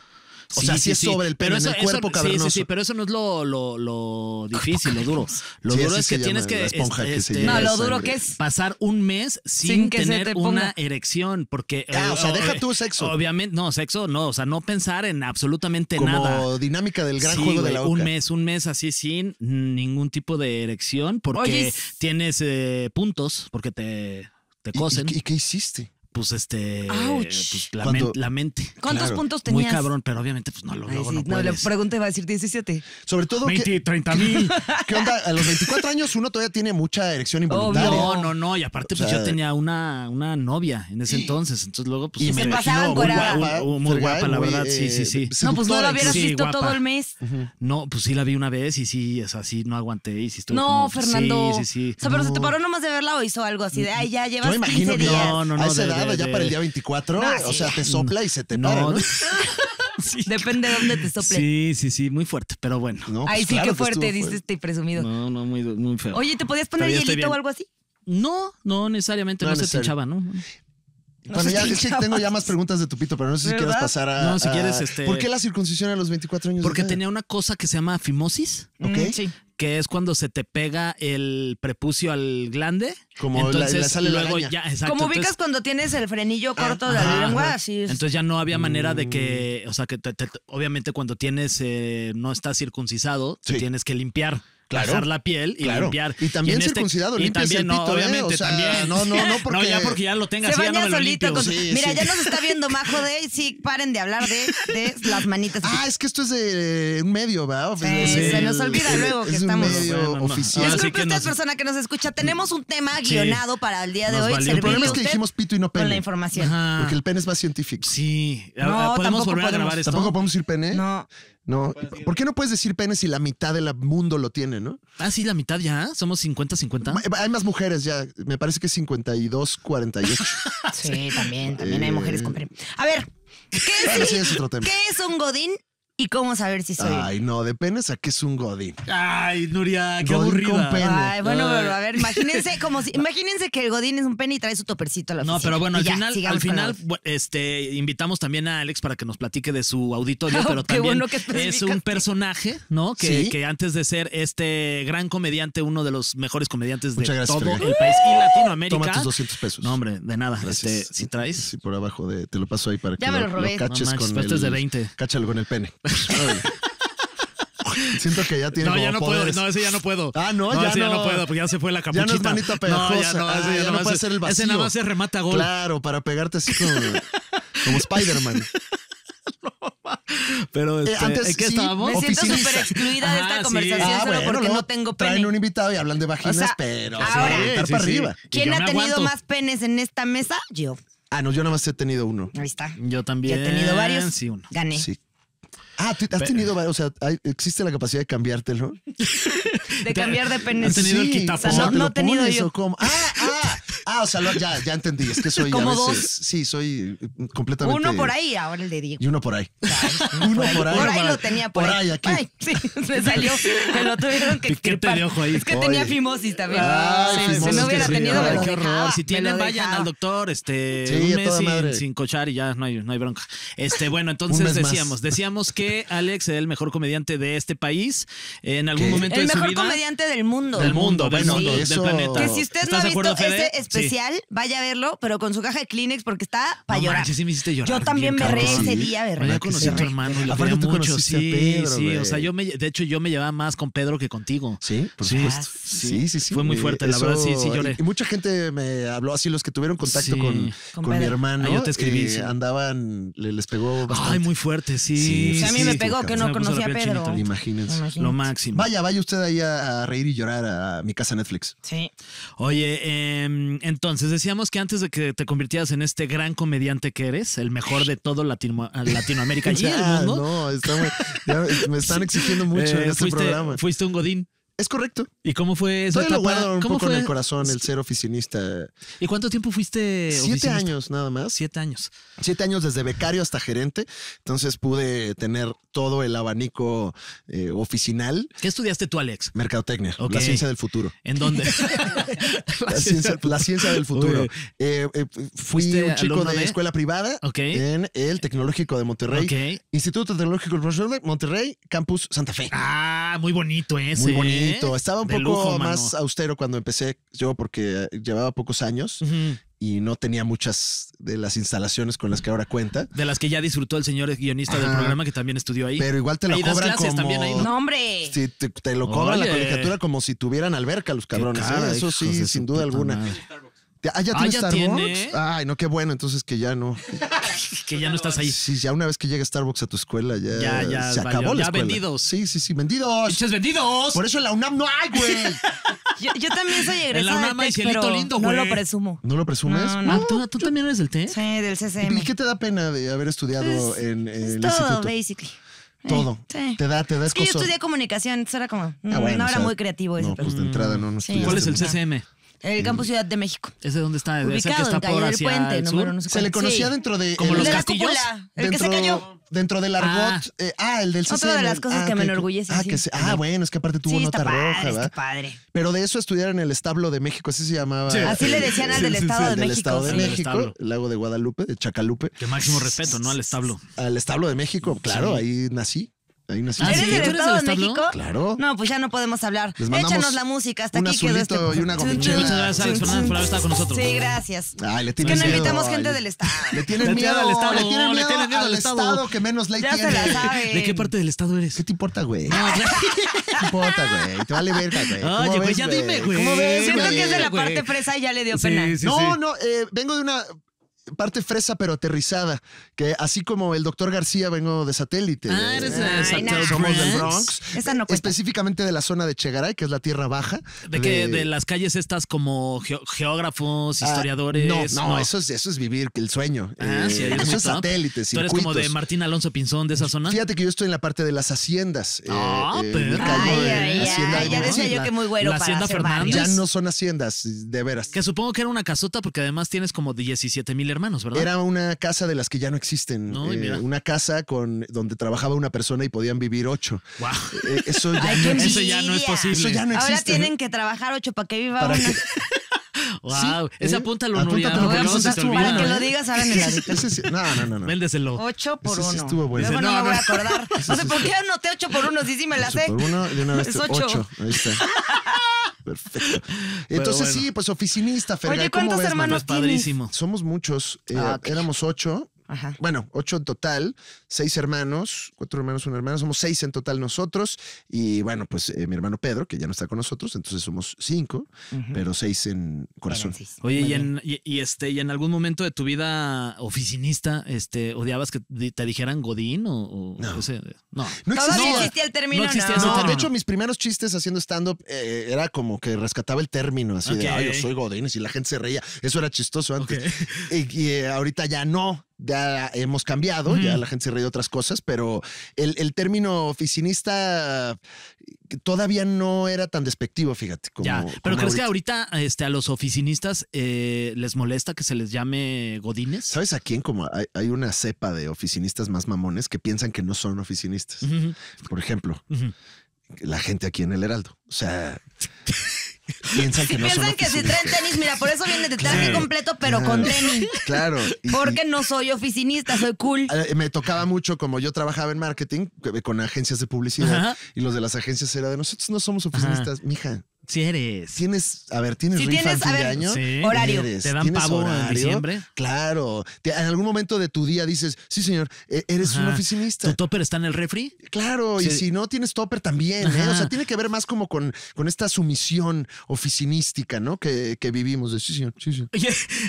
O sea, sí es sobre el pene, en el cuerpo Sí, cavernoso. sí, sí, pero eso no es lo, lo, lo difícil, lo duro. Lo Sí, duro es que tienes que, este, que se llena No, lo duro que es. pasar un mes sin, Sin que se tener te ponga. una erección, porque... Ah, eh, o sea, deja eh, tú sexo. Obviamente, no, sexo no, o sea, no pensar en absolutamente Como nada. dinámica del gran Sí, juego de la Un oca. mes, un mes así sin ningún tipo de erección, porque Oye, tienes eh, puntos, porque te, te ¿Y- cosen. ¿Y, y qué hiciste? Pues este. Ouch. Pues, la, men- la mente. ¿Cuántos Claro. puntos Muy tenías? cabrón, pero obviamente, pues no, lo- Ay, luego sí, no no, le puedes. pregunta iba a decir 17. Sobre todo, ¿qué, 20, 30 mil. qué onda? A los 24 años uno todavía tiene mucha erección involuntaria. No, no, no. Y aparte, O pues sea- yo tenía una, una novia en ese entonces. Entonces luego, pues. Y se me pasaban imagino muy guapa, Muy- muy guapa, la muy, verdad, sí, sí, sí. No, pues no lo hubieras Sí, visto guapa. todo el mes. No, pues sí la vi una vez y sí, es así, no aguanté. Y sí estuve No, como- Fernando. Sí, sí, sí. O sea, pero se te paró nomás de verla o hizo algo así de, ay, ya llevas me imagino 15 que días. No, no, no, de- de- ya para el día 24, No, o sí. sea, te sopla y se te No, para, ¿no? no. Depende de dónde te sople. Sí, sí, sí, muy fuerte, pero bueno. No, Ay, pues sí, claro qué fuerte, dices este presumido. No, no, muy, muy feo. Oye, ¿te podías poner hielito o algo así? No, no necesariamente, No no, se te necesario. hinchaba, ¿no? Bueno, ya, es que tengo ya más preguntas de tu pito, pero no sé si ¿Verdad? quieras pasar a. No, si quieres, este- ¿Por qué la circuncisión a los 24 años? Porque tenía una cosa que se llama fimosis, Ok. Mm, sí. Que es cuando se te pega el prepucio al glande. Como la- entonces la sale la luego araña. ya, exacto. Como entonces- ubicas cuando tienes el frenillo corto de Ajá, la lengua, así es. Entonces ya no había manera de Mm. que, o sea, que te- te- obviamente cuando tienes, eh, no estás circuncisado, te tienes que limpiar. Claro. Bajar la piel y Claro. limpiar. Y también en este- circuncidado, y también, el no, pito, ¿eh? obviamente O sea, también. no, no, no, porque- No, ya porque ya lo tengas, se ya no baña me lo solito limpio. con Sí, Mira, sí. ya nos está viendo Majo de sí, paren de hablar de, de las manitas. Ah, es que esto es de un medio, ¿verdad? Sí, Es- se nos olvida luego que es un estamos- medio Bueno, no. oficial. Disculpe usted, nos- persona que nos escucha. Tenemos un tema Sí. guionado para el día de Nos hoy. valió. El problema es que dijimos pito y no con la pene. información. Ajá. Porque el pene es más científico. Sí. No, ¿Podemos tampoco volver a podemos. grabar esto? ¿Tampoco podemos decir pene? No. No. ¿Por qué no puedes decir pene si la mitad del mundo lo tiene, no? Ah, sí, la mitad ya. Somos 50-50. Hay más mujeres ya. Me parece que es 52, 48. Sí, también, también hay Eh. mujeres con pene. A ver, ¿qué Bueno, es, sí, es otro tema. ¿qué es un godín ¿Y cómo saber si soy? Ay, no, de penes a qué es un godín. Ay, Nuria, qué Godín con aburrida. pene. Ay, bueno, Ay. pero a ver, imagínense como si, imagínense que el Godín es un pene y trae su topercito a la No, oficina. pero bueno, al ya, final, al con final, este, invitamos también a Alex para que nos platique de su auditorio, Oh, pero qué también bueno que es un personaje, ¿no? Que, Sí. que antes de ser este gran comediante, uno de los mejores comediantes de gracias, todo Fergay. el país y Latinoamérica. Toma tus 200 pesos. No, hombre, de nada. Gracias. Este, si traes. Sí, por abajo de, te lo paso ahí para que Ya me lo, lo robé. lo caches No manches, con este el, es de 20. Cáchalo con el pene. Siento que ya tiene No, ya no poderes. puedo. No, ese ya no puedo. Ah, no, ya ese ya no. no puedo, porque ya se fue la Ya capuchita. no es manita No, pegajosa. ya no, Ah, ese ya ya no nomás puede es- ser el vacío. Ese nada más se remata gol. Claro, para pegarte así como, como Spider-Man. Pero este, Eh, antes ¿en qué sí, estábamos? Me siento súper excluida de Ajá, esta sí. conversación Ah, solo porque luego no tengo Traen pene. un invitado y hablan de vaginas, O sea, pero ahora- sí, Sí, para sí, sí. arriba. ¿Quién yo ha tenido aguanto. más penes en esta mesa? Yo. Ah, no, yo nada más he tenido uno. Ahí está. Yo también. Ya he tenido varios. Sí, uno. Gané. Sí. Ah, ¿tú has tenido, o sea, hay- existe la capacidad de cambiártelo. De cambiar de penes. ¿Has tenido el quitapón? o sea, No, ¿te no lo he tenido yo. Ah, ah, ah, o sea, lo- ya, ya entendí. Es que soy Como a dos. veces, sí, soy eh, completamente. Uno por ahí, ahora el de Diego. Y uno por ahí. Uno por ahí. Por ahí lo tenía por, Por ahí, aquí. Ay, sí, me salió. Me lo tuvieron que Piquete de ojo ahí. Es que Oye. tenía fimosis también. Ay, Sí, fimosis si no hubiera sí. tenido, me Ay, lo qué horror. dejaba, Si me tienen, lo vayan al doctor, este, Sí, un mes sin, madre. sin cochar y ya no hay, no hay bronca. Este, bueno, entonces más. decíamos, decíamos que Alex era el mejor comediante de este país en algún ¿Qué? momento El de su mejor comediante del mundo. Del mundo, del bueno, mundo, del planeta. Que si usted no ¿Estás ha de visto ese especial, vaya a verlo, pero con su caja de Kleenex porque está para No llorar. manches, sí me hiciste llorar. Yo también berré cabrón. ese Sí. día, ¿Verdad yo conocí sí? a tu hermano y lo Aparte quería tú mucho. Sí, Pedro, sí. O sea, yo me, de hecho, yo me llevaba más con Pedro que contigo. Sí, por Sí, supuesto. sí. Sí, sí, sí. Fue muy Eh, fuerte, la verdad, sí, sí lloré. Y, y mucha gente me habló así, los que tuvieron contacto Sí. con, Con con mi hermano. Ah, yo te escribí, eh, sí. Andaban, le- les pegó bastante. Ay, muy fuerte, sí. Sí, O sea, a mí me pegó que no me conocía a Pedro. Imagínense. Lo máximo. Vaya, vaya usted ahí a, reír y llorar a mi casa Netflix. Sí. Oye, em, entonces decíamos que antes de que te convirtieras en este gran comediante que eres, el mejor de todo Latino- Latinoamérica y el mundo, No, está muy- ya me están exigiendo mucho eh, en este fuiste, programa. fuiste un godín. Es correcto. ¿Y cómo fue esa Todavía lo guardo un ¿Cómo poco fue? en el corazón el ser oficinista. ¿Y cuánto tiempo fuiste Siete oficinista? años nada más. Siete años. Siete años desde becario hasta gerente. Entonces pude tener todo el abanico eh, oficinal. ¿Qué estudiaste tú, Alex? Mercadotecnia, Ok. la ciencia del futuro. ¿En dónde? La ciencia, la ciencia del futuro. Eh, eh, fui ¿Fuiste un chico de de? escuela privada Ok. en el Tecnológico de Monterrey. Ok. Instituto Tecnológico de Monterrey, Campus Santa Fe. Ah, muy bonito ese. Muy ¿eh? bonito. Estaba un De poco lujo, más mano. austero cuando empecé yo porque llevaba pocos años y no tenía muchas de las instalaciones con las que ahora cuenta. De las que ya disfrutó el señor guionista del programa que también estudió ahí. Pero igual te lo Ahí cobran clases como... también ahí, ¿no? No, hombre. Sí, te, te lo cobran la colegiatura como si tuvieran alberca los cabrones. ¿eh? cara, Eso sí, sin duda alguna. madre. Ah, ya Ah, tiene ¿ya Starbucks. tiene? Ay, no, qué bueno. Entonces que ya no. Que ya no estás ahí. Sí, ya una vez que llega Starbucks a tu escuela, ya, Ya, ya, se valió. acabó la Ya escuela. vendidos. Sí, sí, sí, vendidos. ¡Pinches vendidos! Por eso en la UNAM no hay, güey. Yo, yo también soy En la egresada UNAM hay cielito pero lindo, no güey. lo presumo. ¿No lo presumes? No, no. Ah, ¿tú, tú también eres del TEC? Sí, del CCM. ¿Y qué te da pena de haber estudiado Pues, en, en Es el todo, instituto? basically. Eh, Todo. sí. Te da, te da Es que yo estudié comunicación, entonces era como. mm, Ah, bueno, no o era sea, muy creativo No, pues de entrada no, no Sí. ¿Cuál es el nada. El Campus Ciudad de México. ¿Ese dónde está? ¿Es el que Ubicado está en Calle por del hacia Puente, el número sur? no sé Se le conocía Sí. dentro de... Como el- los de la castillos. cúpula, el que dentro, se cayó. Dentro del argot. Ah. eh, Ah, el del Otra CCM. de las cosas Ah, que me ok, enorgullece, Ah, sí. que se- ah, bueno, es que aparte tuvo Sí, nota está roja, padre, está ¿verdad? padre. Pero de eso estudiar en el establo de México, así se llamaba. Sí. Así le decían al del Estado sí, de México, Estado de sí. El México, establo. el lago de Guadalupe, de Chacalupe. Que máximo respeto, ¿no? Al establo. Al establo de México, claro, ahí nací. Ahí nací. Ah, ¿Eres del ¿Tú eres Estado del de? México? Claro. No, pues ya no podemos hablar. Les mandamos Échanos la música, hasta un aquí quedó este. y una gomichela. Muchas gracias, Alex Fernández, por haber estado con nosotros. Sí, gracias. Ay, le Es que no miedo. invitamos gente le- del Estado. Le tienes Le miedo al Estado, le tienes le miedo tiene miedo al al Estado. estado que menos ley Ya se tiene. la sabe. ¿De qué parte del estado eres? ¿Qué te importa, güey? ¿Qué te importa, güey? Te vale verga, güey. ¿Cómo Oye, güey, ves, ya dime, güey. ¿Cómo ves, Siento que es de la parte fresa y ya le dio Sí, pena. sí, no, sí. no, eh, vengo de una parte fresa pero aterrizada, que así como el doctor García vengo de satélite. Ah, eres de Santiago nah. Somos del Bronx. Esa no. Específicamente de la zona de Chegaray, que es la tierra baja. ¿De qué? ¿De las calles estas como geo- geógrafos, Ah, historiadores? no, no, Eso, es, eso es vivir el sueño. Ah, Eh, sí, eso muy es top. satélite, Tú eres como de. Martín Alonso Pinzón de esa zona. Fíjate que yo estoy en la parte de las haciendas. eh, Ah, eh, calle, Ay, eh, ay, Hacienda ay, ya decía yo que muy güero la para Hacienda hacer Fernández. Ya no son haciendas, de veras. Que supongo que era una casota porque además tienes como 17 mil hermanos, ¿verdad? Era una casa de las que ya no existen. No, Eh, una casa con donde trabajaba una persona y podían vivir ocho. Wow. Eh, eso ya Ay, no. Eso ya no es posible. Eso ya no Ahora existe. tienen que trabajar ocho para que viva Para una. que- Wow. Sí, Ese ¿eh? apúntalo, Nuria. Olvida. para que lo ¿eh? digas ahora en el sí- no, no, no, no. Véndeselo. Ocho por Ese sí uno. estuvo bueno. Luego no, no, me voy no. a acordar. No sé por qué anoté ocho por uno, sí, sí me la sé. por uno, de una vez Es te- ocho. ocho. Ahí está. Perfecto. Entonces bueno. sí, pues oficinista, Fergay. Oye, ¿cómo ¿cuántos ves, hermanos mano? padrísimo. Somos muchos. eh, Ah, ok. Éramos ocho. Ajá. Bueno, ocho en total, seis hermanos, cuatro hermanos, una hermana, somos seis en total nosotros. Y bueno, pues eh, mi hermano Pedro, que ya no está con nosotros, entonces somos cinco, pero seis en corazón. Eran seis. Oye, y en, y, y este, y en algún momento de tu vida oficinista, este, odiabas que te dijeran Godín o, o No. ese- no. No existía. existía el término. no existía ese No, término. de hecho, mis primeros chistes haciendo stand-up eh, era como que rescataba el término, así de, Ok. ay, yo soy Godínez, y la gente se reía. Eso era chistoso antes. Ok. Y, y, eh, ahorita ya no, ya hemos cambiado, ya la gente se ríe de otras cosas, pero el, el término oficinista todavía no era tan despectivo, fíjate. Como, ya, pero como ¿crees que ahorita este, a los oficinistas eh, les molesta que se les llame Godines? ¿Sabes a quién? Como hay, hay una cepa de oficinistas más mamones que piensan que no son oficinistas. Por ejemplo, la gente aquí en el Heraldo. O sea, piensan que Si no son piensan que si traen tenis, mira, por eso viene de traje Claro. completo, pero con tenis. Claro. y- Porque no soy oficinista, soy cool. Eh, me tocaba mucho como yo trabajaba en marketing que- con agencias de publicidad Ajá. y los de las agencias era de nosotros no somos oficinistas, mija. Si eres. Tienes, a ver, tienes Si rifa tienes, al fin de año. Sí. Horario. Eres, ¿Te dan ¿tienes pavo en diciembre? Claro. Te- en algún momento de tu día dices, sí, señor, e- eres un oficinista. ¿Tu topper está en el refri? Claro, y si no tienes topper también, ¿eh? O sea, tiene que ver más como con, con esta sumisión oficinística, ¿no? Que, que vivimos. De, sí, señor, sí, señor.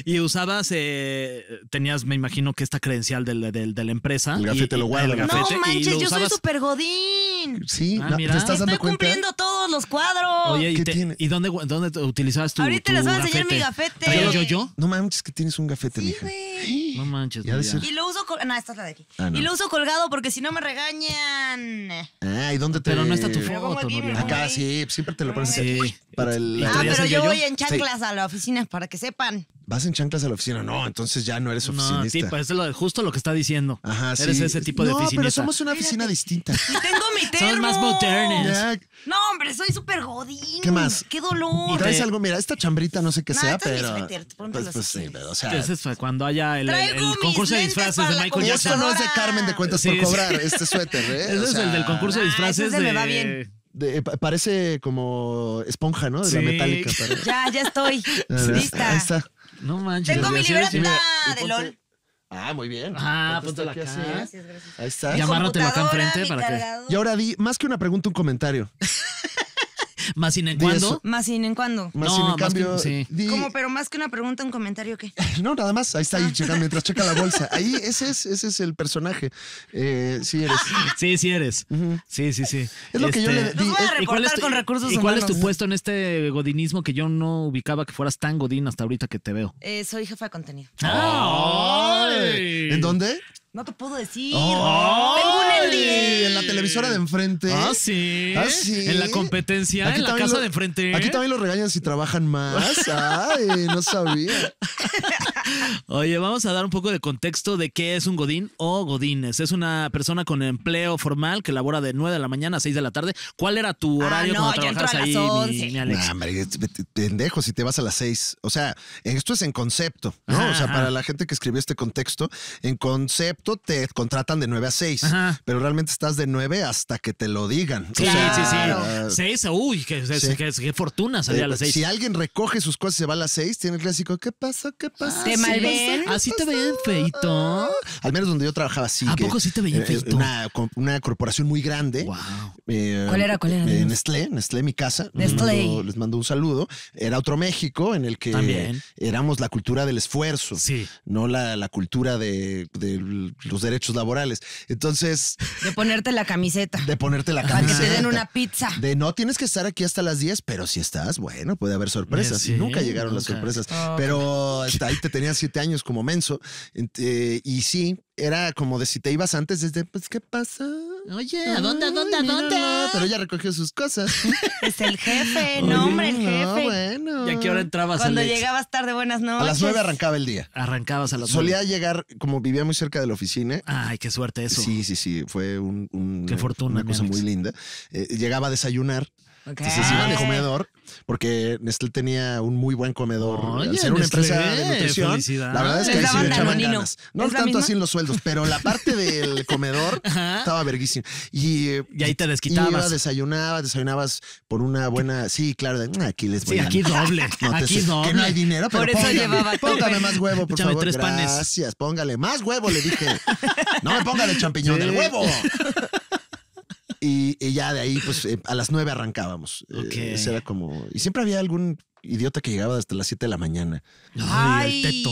Y usabas, eh, tenías, me imagino que esta credencial del- del- de la empresa. El gafete y- lo guarda, el ¿no? gafete, No y manches, lo yo soy súper godín. Sí, Ah, no, mira. ¿te estás Estoy dando cuenta? cumpliendo todos los cuadros. Oye, ¿y, ¿Qué te- tiene? ¿y dónde, dónde te utilizabas tu Ahorita tu les voy a enseñar mi gafete. ¿Traía yo yo? No manches que tienes un gafete, Sí, mija. No manches, Ya no, Y lo uso col- No, esta es la de aquí. Ah, no. Y lo uso colgado porque si no me regañan. Ah, ¿y dónde te...? Pero no está tu Me pongo foto, aquí, me Nuria. pongo Acá ahí. sí, siempre te lo pones Sí. para el... ¿Y Ah, traías pero el yo yo-yo? voy en chanclas a la oficina para que sepan. ¿Vas en chanclas a la oficina? No, entonces ya no eres No, oficinista. sí, pues es lo- justo lo que está diciendo. Ajá, sí. Eres ese tipo de No, oficinista. pero somos una oficina distinta. Y tengo mi termo. Somos más modernos. Ya, No, hombre, soy súper godín. ¿Qué más? Qué dolor. Y traes algo, mira, esta chambrita no sé qué No, sea, pero... póntelo Pues, pues sí, pero, o sea... Ese es cuando haya el, concurso de disfraces de Michael Eso Jackson. no es de Carmen de cuentas Sí, por sí. cobrar, este suéter, ¿eh? Ese O es el del concurso de Ah, disfraces ese me va de- bien. de- pa- parece como esponja, ¿no? De la metálica. Ya, ya estoy. Ahí Lista. está. No manches. Tengo mi libreta Y de LOL. Ah, muy bien. Ah, Ponte póntela acá. así, ¿eh? Gracias, gracias. Ahí está. Y amárratelo acá enfrente para que-. Y ahora di, más que una pregunta, un comentario. Más sin en Di cuando. Más sin en cuando. Más No, sin en más que- cambio. sí. di- ¿Cómo? Pero más que una pregunta, un comentario, ¿qué? No, nada más. Ahí está ahí checando mientras checa la bolsa. Ahí, ese es, ese es el personaje. Eh, sí eres. Sí, sí eres. Sí, sí, sí. Es lo que yo le Los voy a ¿y cuál es reportar tu- con recursos ¿Y cuál es tu puesto en este godinismo que yo no ubicaba que fueras tan godín hasta ahorita que te veo? Eh, soy jefa de contenido. ¡Ay! ¿En dónde? No te puedo decir. ¡Ay! Tengo un día. En la televisora de enfrente. Ah, sí. Ah, sí. En la competencia, en la casa lo- de enfrente. Aquí también los regañan si trabajan más. Ay, no sabía. Oye, vamos a dar un poco de contexto de qué es un godín o godines. Es una persona con empleo formal que labora de 9 de la mañana a 6 de la tarde. ¿Cuál era tu Ah, horario no, cuando yo entro trabajabas a ahí, mi, 11. mi Alex? Nah, hombre, pendejo si te vas a las seis. O sea, esto es en concepto, ¿no? Ajá, o sea, ajá. para la gente que escribió este contexto, en concepto te contratan de 9 a 6, Ajá. pero realmente estás de 9 hasta que te lo digan. Sí, O sea, sí, ah, sí. Seis, uy, qué, Sí. qué- qué fortuna salir eh, a las seis. Si alguien recoge sus cosas y se va a las 6, tiene el clásico, ¿qué pasa? ¿Qué pasa? ¿Te ¿Sí malven? pasa? Así te veían feito. Al menos donde yo trabajaba, sí. ¿A que, poco sí te veían eh, feito? Una, co- una corporación muy grande. Wow. Eh, ¿Cuál era? ¿Cuál era? eh. Nestlé, Nestlé, mi casa. Les Nestlé. mando, les mando un saludo. Era otro México en el que También. éramos la cultura del esfuerzo, Sí. no la, la cultura de, de los derechos laborales. Entonces, De ponerte la camiseta. de ponerte la Para que camiseta. te den una pizza. De no tienes que estar aquí hasta las 10, pero si estás, bueno, puede haber sorpresas. Sí, y nunca llegaron las sorpresas. Oh, pero hasta ahí te tenían siete años como menso. Eh, y sí, era como de si te ibas antes, desde, pues, ¿qué pasa? Oye, ¿a dónde, a dónde, a dónde? Pero ella recogió sus cosas. Es el jefe, Oye, no, hombre, el No, jefe. bueno. ¿Y a qué hora entrabas, Cuando Alex? llegabas tarde, buenas noches. A las nueve arrancaba el día. Arrancabas a las Solía nueve. llegar, como vivía muy cerca de la oficina. Ay, qué suerte eso. Sí, sí, sí. Fue un, un- Qué fortuna, una cosa Alex. muy linda. Eh, llegaba a desayunar. Ok. Entonces iba al Ah. comedor, porque Nestlé tenía un muy buen comedor. Oye, al ser una Nestlé, empresa de nutrición, felicidades. la verdad es que ahí sí le echaban ganas. No ¿Es la tanto así en los sueldos, pero la parte del comedor estaba verguísima. Y, Y ahí te desquitabas. Iba, desayunaba, desayunabas por una buena. Sí, claro, de, "Ah, aquí les voy Sí, a- aquí doble. No aquí sé, doble. Que no hay dinero, pero Por eso póngame, llevaba póngame más huevo, por Échame favor. tres panes. Gracias, póngale más huevo, le dije. No me pongan el champiñón, Sí. el huevo. Y, y ya de ahí, pues eh, a las nueve arrancábamos. Eh, Ok. ese era como. Y siempre había algún idiota que llegaba hasta las siete de la mañana. Ay, el teto.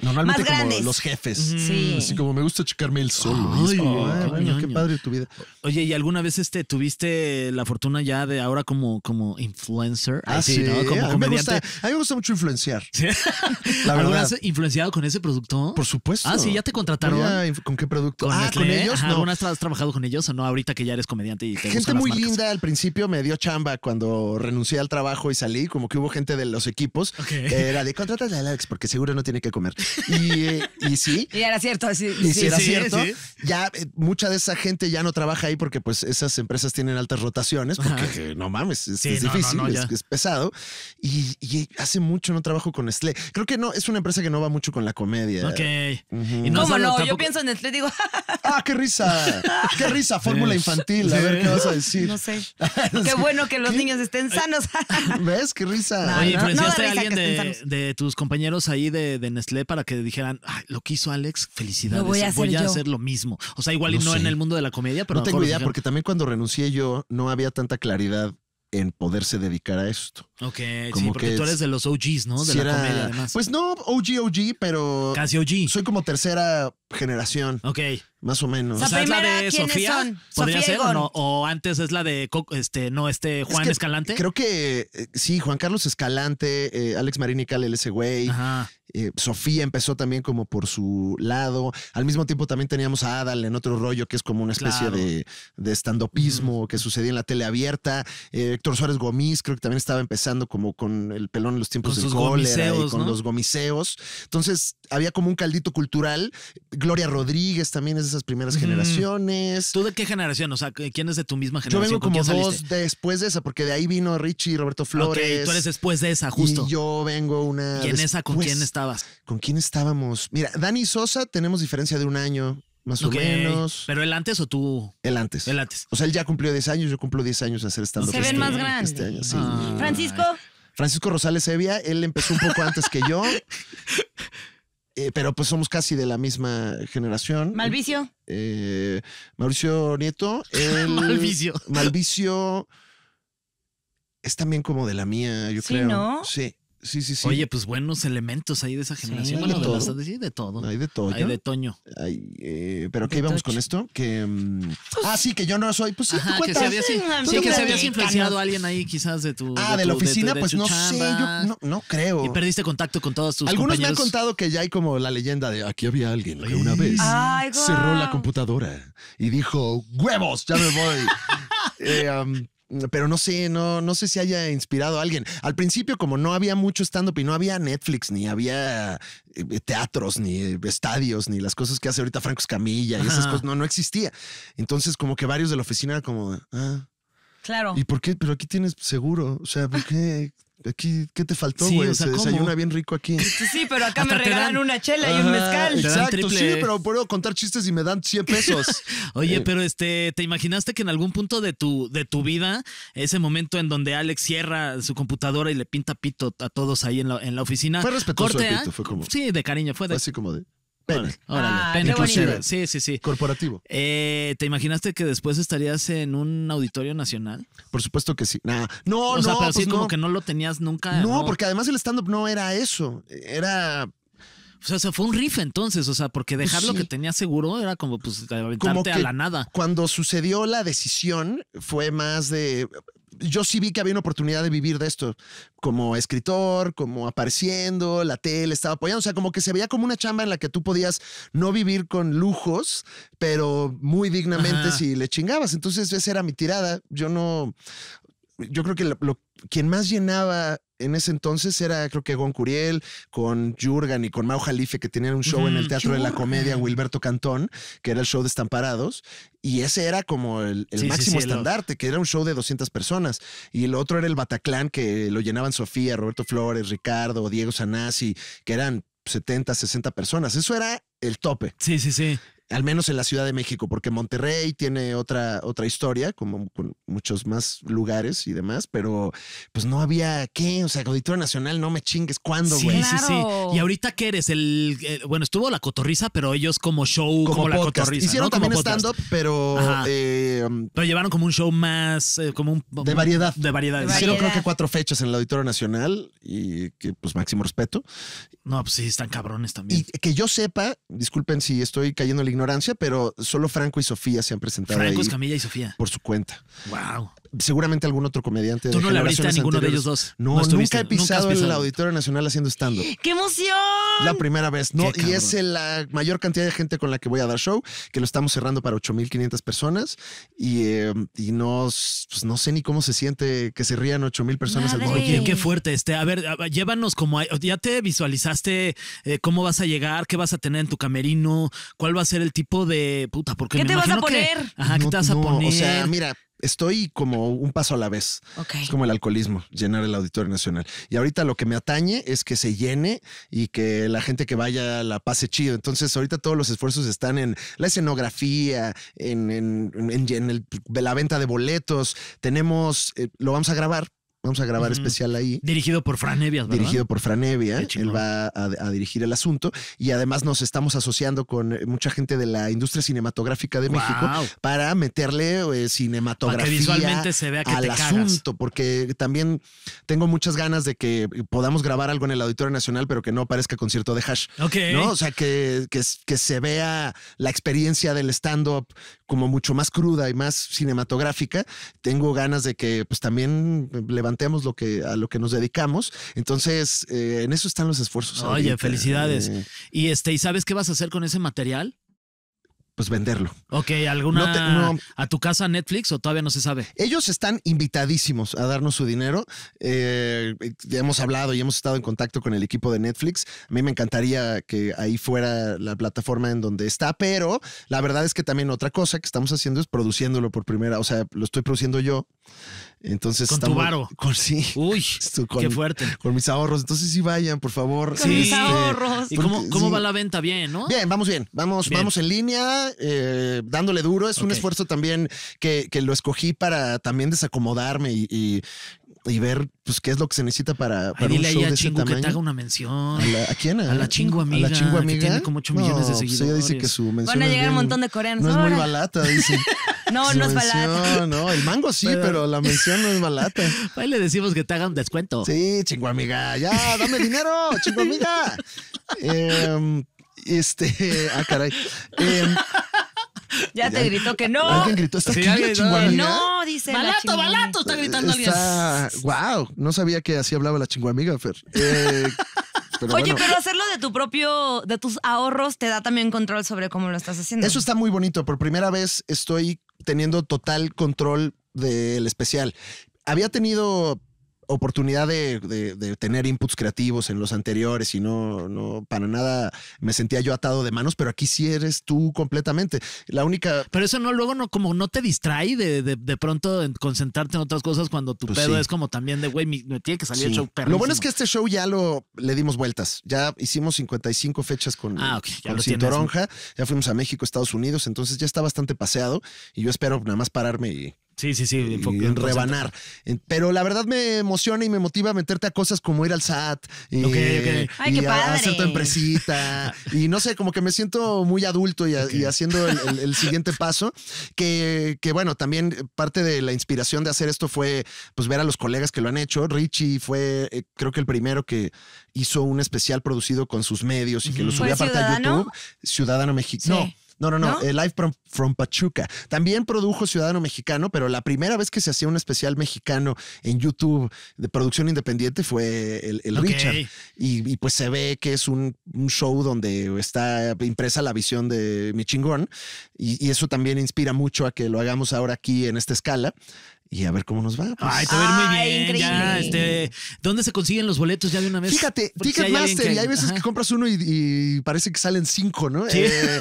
Normalmente Más como los jefes. Sí. Así como me gusta checarme el solo. Es Ay, como, qué "Ay, bueno, qué ñoño". padre tu vida. Oye, ¿y alguna vez este tuviste la fortuna ya de ahora como, como influencer? Ah, sí, ¿no? Como a, mí me comediante. gusta, a mí me gusta mucho influenciar. Sí. La ¿Alguna verdad. vez influenciado con ese producto? Por supuesto. Ah, sí, ya te contrataron. ¿Con qué producto? ¿Con ah, Nestlé? con ellos. Ajá, no. ¿Alguna vez has trabajado con ellos o no? Ahorita que ya eres comediante y te Gente muy marcas. linda al principio me dio chamba cuando renuncié al trabajo y salí, como que hubo gente de los equipos Ok. que era de contratas a Alex porque seguro no tiene que comer. Y, eh, y sí. Y era cierto, así. Y sí. si era sí, cierto, sí. ya eh, mucha de esa gente ya no trabaja ahí porque pues esas empresas tienen altas rotaciones porque Ajá. eh, no mames, es, Sí, es no, no, difícil, no, es, ya. es pesado. Y, y hace mucho no trabajo con Nestlé. Creo que no, es una empresa que no va mucho con la comedia. Ok. Ujú. Y no ¿Cómo no? Yo tampoco- pienso en Nestlé digo, Ah, qué risa, qué risa, fórmula Sí. infantil. A ver qué vas a decir. no sé. Qué bueno que los ¿Qué? niños estén sanos. ¿Ves? Qué risa. No, Oye, no, no ¿influenciaste da a alguien de, tus compañeros ahí de, de Nestlé para que dijeran, "Ay, lo que hizo Alex, felicidades. Lo voy a hacer yo". hacer lo mismo. O sea, igual y No no en el mundo de la comedia, pero no tengo idea dijeron, porque también cuando renuncié yo no había tanta claridad en poderse dedicar a esto. Ok, sí, como porque que tú es- eres de los OGs, ¿no? De Si la era- comedia, además. Pues no, OG, OG, pero Casi OG. soy como tercera generación, Ok. más o menos. O sea, ¿es la de ¿quiénes Sofía? son? ¿Podría Sofía y ser o Gon. no? O antes es la de, este, no, este Juan Es que Escalante. Creo que eh, sí, Juan Carlos Escalante, eh, Alex Marini Cal, ese güey. Ajá. Eh, Sofía empezó también como por su lado. Al mismo tiempo también teníamos a Adal en otro rollo que es como una especie Claro. de, de estandopismo que sucedía en la tele abierta. Eh, Héctor Suárez Gomis creo que también estaba empezando como con el pelón en los tiempos Con del cólera y con ¿no? los gomiseos. Entonces había como un caldito cultural. Gloria Rodríguez también es de esas primeras generaciones. ¿Tú de qué generación? O sea, ¿quién es de tu misma Yo generación? vengo ¿Con como dos después de esa, porque de ahí vino Richie, Roberto Flores. Ok, tú eres después de esa, justo. Y yo vengo una. ¿Y en esa con quién estabas? ¿Con quién estábamos? Mira, Dani Sosa tenemos diferencia de un año, más o menos. ¿Pero él antes o tú? Él antes. Él antes. O sea, él ya cumplió 10 años, yo cumplo 10 años de hacer stand Se ven más grandes. Este año, sí. Ah. Francisco, Francisco Rosales Evia, él empezó un poco antes que yo. eh, pero pues somos casi de la misma generación. Malvicio. Eh, Mauricio Nieto. él- Malvicio. Malvicio es también como de la mía, yo Sí, creo. ¿no? Sí, sí, sí, sí. Oye, pues buenos elementos ahí de esa generación. Sí. Bueno, De de, las- todo. sí, de todo. Hay de todo. Hay de Toño. Ay, eh, pero ¿qué íbamos con esto? Que. mm, ah, sí, que yo no soy. Pues sí, tú Ajá, que cuentas. se había, sí, sí, que se habías influenciado a alguien ahí quizás de tu... Ah, de la oficina, de pues no sé, yo no, no creo. Y perdiste contacto con todos tus Algunos me han contado que ya hay como la leyenda de aquí había alguien que una vez Ay, cerró la computadora y dijo, huevos, ya me voy. Eh, um, pero no sé, no, no sé si haya inspirado a alguien. Al principio, como no había mucho stand-up y no había Netflix, ni había eh, teatros, ni estadios, ni las cosas que hace ahorita Franco Escamilla y esas Ajá. cosas, no, no existía. Entonces, como que varios de la oficina como, ah, Claro. ¿y por qué? Pero aquí tienes seguro. O sea, ¿por qué? Aquí, ¿qué te faltó, Sí, güey? o sea, Se ¿cómo? desayuna bien rico aquí. Sí, sí, pero acá Hasta me regalan dan- una chela y un mezcal. Exacto, triple- sí, pero puedo contar chistes y me dan 100 pesos. Oye, Eh, pero este, ¿te imaginaste que en algún punto de tu, de tu vida, ese momento en donde Alex cierra su computadora y le pinta pito a todos ahí en la, en la oficina? Fue respetuoso corte el pito, fue como- Sí, de cariño, fue de... Fue así como de pene, Órale, Ah, pene, qué. Sí, sí, sí. corporativo. Eh, ¿Te imaginaste que después estarías en un auditorio nacional? Por supuesto que sí. Nah, no, o no, sea, pero así pues como no. que no lo tenías nunca. No, porque además el stand-up no era eso. Era O sea, o sea, fue un riff entonces, o sea, porque Pues dejar lo sí. que tenías seguro era como pues aventarte como a la nada. cuando sucedió la decisión fue más de yo sí vi que había una oportunidad de vivir de esto, como escritor, como apareciendo, la tele estaba apoyando, o sea, como que se veía como una chamba en la que tú podías no vivir con lujos, pero muy dignamente Ajá. si le chingabas. Entonces esa era mi tirada. Yo no, yo creo que lo, lo- quien más llenaba en ese entonces era creo que Gon Curiel, con Jurgen y con Mau Jalife que tenían un show en el Teatro de la. Comedia Wilberto Cantón, que era el show de Estamparados, y ese era como el, el Sí, sí, máximo sí, estandarte, que era un show de 200 personas, y el otro era el Bataclan que lo llenaban Sofía, Roberto Flores, Ricardo, Diego Sanasi, que eran 70, 60 personas. Eso era el tope Sí, sí, sí. Al menos en la Ciudad de México, porque Monterrey tiene otra, otra historia, como con muchos más lugares y demás, pero pues no había qué, o sea, Auditorio Nacional, no me chingues, ¿cuándo, Sí, güey? sí, sí. Claro. Y ahorita qué eres el, el- bueno, estuvo la cotorriza, pero ellos como show, como, la podcast. cotorriza. Hicieron ¿no? Como también stand-up, pero Ajá. eh, um, Pero llevaron como un show más, eh, como un De variedad. De variedad. De exacto. hicieron creo que cuatro fechas en el Auditorio Nacional y que pues máximo respeto. No, pues sí, están cabrones también. Y que yo sepa, disculpen si estoy cayendo en la ignorancia, pero solo Franco y Sofía se han presentado Franco ahí Escamilla y Sofía. por su cuenta. Wow. Seguramente algún otro comediante. Tú de no le abriste a ninguno de ellos dos. No, estuviste, nunca he has pisado el Auditorio Nacional haciendo stand-up. ¡Qué emoción! La primera vez, ¿no? Qué Y es la mayor cantidad de gente con la que voy a dar show, que lo estamos cerrando para 8.500 personas y, eh, y no, pues no sé ni cómo se siente que se rían 8.000 personas al mismo Madre. Tiempo. qué fuerte. Este, a ver, a- llévanos como a- ya te visualizaste eh, cómo vas a llegar, qué vas a tener en tu camerino, cuál va a ser el tipo de puta, porque ¿Qué me te vas a imagino que- poner? ajá, ¿qué No, te vas a no, poner? O sea, mira, estoy como un paso a la vez. Es como el alcoholismo, llenar el Auditorio Nacional. Y ahorita lo que me atañe es que se llene y que la gente que vaya la pase chido. Entonces, ahorita todos los esfuerzos están en la escenografía, en, en- en- en el- la venta de boletos. Tenemos, eh, lo vamos a grabar. Vamos a grabar especial ahí. Dirigido por Fran Evias, ¿verdad? Dirigido por Qué chingón. él va a, a dirigir el asunto y además nos estamos asociando con mucha gente de la industria cinematográfica de México para meterle eh, cinematografía Para que visualmente se vea que al te asunto, porque también tengo muchas ganas de que podamos grabar algo en el Auditorio Nacional, pero que no parezca concierto de hash. Ok. ¿no? O sea, que, que, que se vea la experiencia del stand-up como mucho más cruda y más cinematográfica. Tengo ganas de que pues también levantemos lo que, a lo que nos dedicamos. Entonces, eh, en eso están los esfuerzos. Oye, ahorita. felicidades. Eh, Y este, ¿y sabes qué vas a hacer con ese material? Pues venderlo. Ok, ¿alguna No te- no. a tu casa Netflix o todavía no se sabe? Ellos están invitadísimos a darnos su dinero. Eh, ya hemos hablado y hemos estado en contacto con el equipo de Netflix. A mí me encantaría que ahí fuera la plataforma en donde está, pero la verdad es que también otra cosa que estamos haciendo es produciéndolo por primera, o sea, lo estoy produciendo yo. Entonces Con tu varo. Con sí. Uy, con- qué fuerte. Con mis ahorros. Entonces sí vayan, por favor. Con mis Sí. ahorros. ¿Y cómo, cómo sí. va la venta? Bien, ¿no? Bien, vamos bien, vamos, Bien. vamos en línea, eh, dándole duro. Es un esfuerzo también que, que lo escogí para también desacomodarme y, y- y ver pues qué es lo que se necesita para, Ay, para un dile ahí show a de ese Chingu que te tamaño. haga una mención. ¿A, la- a quién? A la Chingu amiga, ¿A la Chingu que amiga? tiene como ocho millones de pues ella dice seguidores. que su mención Van a es llegar un montón de coreanos. No es muy balata, dice. No, no es balata. No, el mango sí, Pero- pero, la mención no es balata. Ahí le decimos que te haga un descuento. Sí, chingo amiga, ya, dame dinero, chingo amiga. Em, este, ah, caray. Em, Ya te Ya- gritó que no. Alguien gritó, ¿está Sí, aquí la alguien- chingo amiga? No, dice. la Balato, balato, está gritando alguien. Está, wow, no sabía que así hablaba la chinguamiga, Fer. Eh, pero Oye, bueno, pero hacerlo de tu propio, de tus ahorros, te da también control sobre cómo lo estás haciendo. eso está muy bonito. Por primera vez estoy teniendo total control del especial. Había tenido oportunidad de, de- de tener inputs creativos en los anteriores y no, no, para nada me sentía yo atado de manos, pero aquí sí eres tú completamente. La única Pero eso no, luego no, como no te distrae de, de, de pronto en concentrarte en otras cosas cuando tu Pues pedo sí. es como también de, güey, me tiene que salir el Sí. show Lo perrísimo. bueno es que este show ya lo le dimos vueltas. Ya hicimos 55 fechas con, Ah, ok, ya con lo tienes. Cintoronja. Ya fuimos a México, Estados Unidos. Entonces ya está bastante paseado. Y yo espero nada más pararme y, Sí, sí, sí. y en rebanar. Pero la verdad me emociona y me motiva a meterte a cosas como ir al SAT. Y, Ok, ok. Ay, y qué a- a hacer tu empresita. y no sé, como que me siento muy adulto y, haciendo el, el- el siguiente paso. Que, que bueno, también parte de la inspiración de hacer esto fue pues ver a los colegas que lo han hecho. Richie fue, eh, creo que el primero que hizo un especial producido con sus medios y que lo subió ¿Fue aparte a? YouTube. Ciudadano Mexicano. Sí. No. No, no, no, ¿No? eh, Live from, from Pachuca. También produjo Ciudadano Mexicano, pero la primera vez que se hacía un especial mexicano en YouTube de producción independiente fue el, el Ok. Richard. Y, y pues se ve que es un, un show donde está impresa la visión de mi chingón. Y, y eso también inspira mucho a que lo hagamos ahora aquí en esta escala. Y a ver cómo nos va. pues. Ay, te va a ir muy Ay, bien. Ya, increíble. este, ¿dónde se consiguen los boletos ya de una vez? Fíjate, si Ticketmaster, y hay veces Ajá. que compras uno y, y parece que salen cinco, ¿no? Sí. Eh,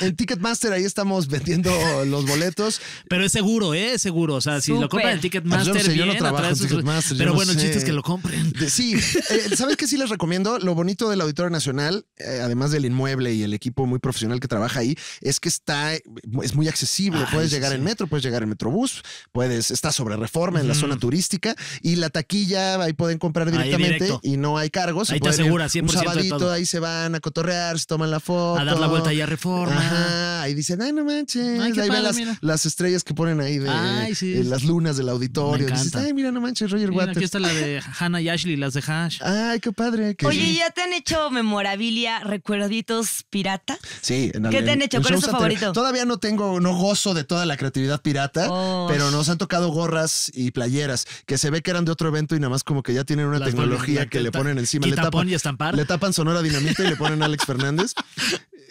en Ticketmaster ahí estamos vendiendo los boletos. Pero es seguro, ¿eh? Es seguro. O sea, si lo compran en Pues yo Ticketmaster, no sé, yo no bien, trabajo en sus- Ticketmaster, yo Pero no bueno, el chiste sé. es que lo compren. Sí, eh, ¿sabes qué sí les recomiendo? Lo bonito del Auditorio Nacional, eh, además del inmueble y el equipo muy profesional que trabaja ahí, es que está, es muy accesible. Ay, puedes llegar sí. en metro, puedes llegar en metrobús, puedes, está sobre reforma en la zona turística y la taquilla ahí pueden comprar directamente y no hay cargos. se Ahí te asegura Un 100% de sabadito, todo. ahí se van a cotorrear, se toman la foto. A dar la vuelta ahí a Reforma. Ajá, ahí dicen, ay, no manches. Ay, ahí padre, ven las, mira. las estrellas que ponen ahí de Ay, sí. eh, las lunas del auditorio. Me Dices, ay, mira, no manches, Roger Mira, Waters. aquí está la de Hannah y Ashley, las de Hash. Ay, qué padre. que- Oye, ¿ya te han hecho memorabilia, recuerditos pirata? Sí, en ¿Qué te han hecho? ¿Cuál es tu favorito? Todavía no tengo, no gozo de toda la creatividad pirata, Oh. pero nos han tocado gorras y playeras que se ve que eran de otro evento y nada más como que ya tienen una Las tecnología que le ponen encima. Le tapan, y estampar. le tapan Sonora Dinamita y le ponen Alex Fernández.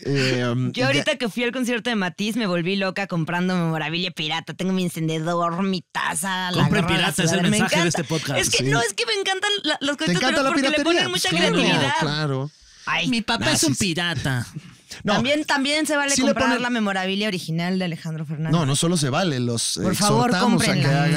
Eh, um, Yo ya- ahorita que fui al concierto de Matiz me volví loca comprando memorabilia pirata. Tengo mi encendedor, mi taza, la Compren pirata, es el sudadera. Me mensaje de encanta. este podcast. Es que Sí. no, es que me encantan la- las ¿Te cositas encanta la porque le piratería? ponen mucha claro, creatividad. Claro. Ay, Mi papá es un pirata. No, también, también se vale Sí le comprar ponen- la memorabilia original de Alejandro Fernández. no, no solo se vale, los Por favor, hagan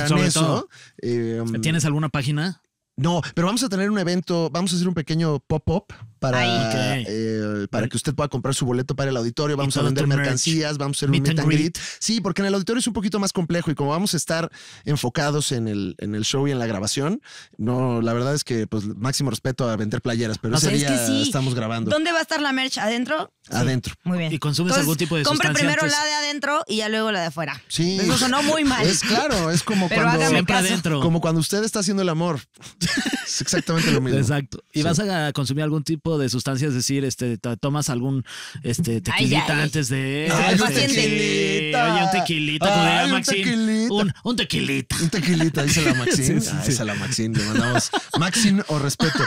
Sobre eso. todo. Eh, um, ¿Tienes alguna página? No, pero vamos a tener un evento, vamos a hacer un pequeño pop-up para, eh, para que usted pueda comprar su boleto para el auditorio. Vamos a vender merch. mercancías, vamos a hacer un Meet meet and and greet. greet. Sí, porque en el auditorio es un poquito más complejo y como vamos a estar enfocados en el, en el show y en la grabación, no, la verdad es que pues máximo respeto a vender playeras, pero ese es día que sí. estamos grabando ¿Dónde va a estar la merch? ¿Adentro? adentro. Muy bien. ¿Y consumes Entonces, algún tipo de compre sustancia primero antes? la de adentro y ya luego la de afuera. Sí. Eso sonó muy mal. Es claro, es como Pero cuando hágame Siempre adentro. como cuando usted está haciendo el amor. Es exactamente lo mismo. Exacto. ¿Y Sí. vas a consumir algún tipo de sustancia? Es decir, este, tomas algún este, tequilita ay, ay. antes de. Ay, un este, tequilita. Oye, un tequilita, Ay, un Maxine. tequilita. Un, un tequilita. Un tequilita, dice la Maxine. Sí, sí, Ah, sí. Dice la Maxine. Le mandamos Maxine o respeto.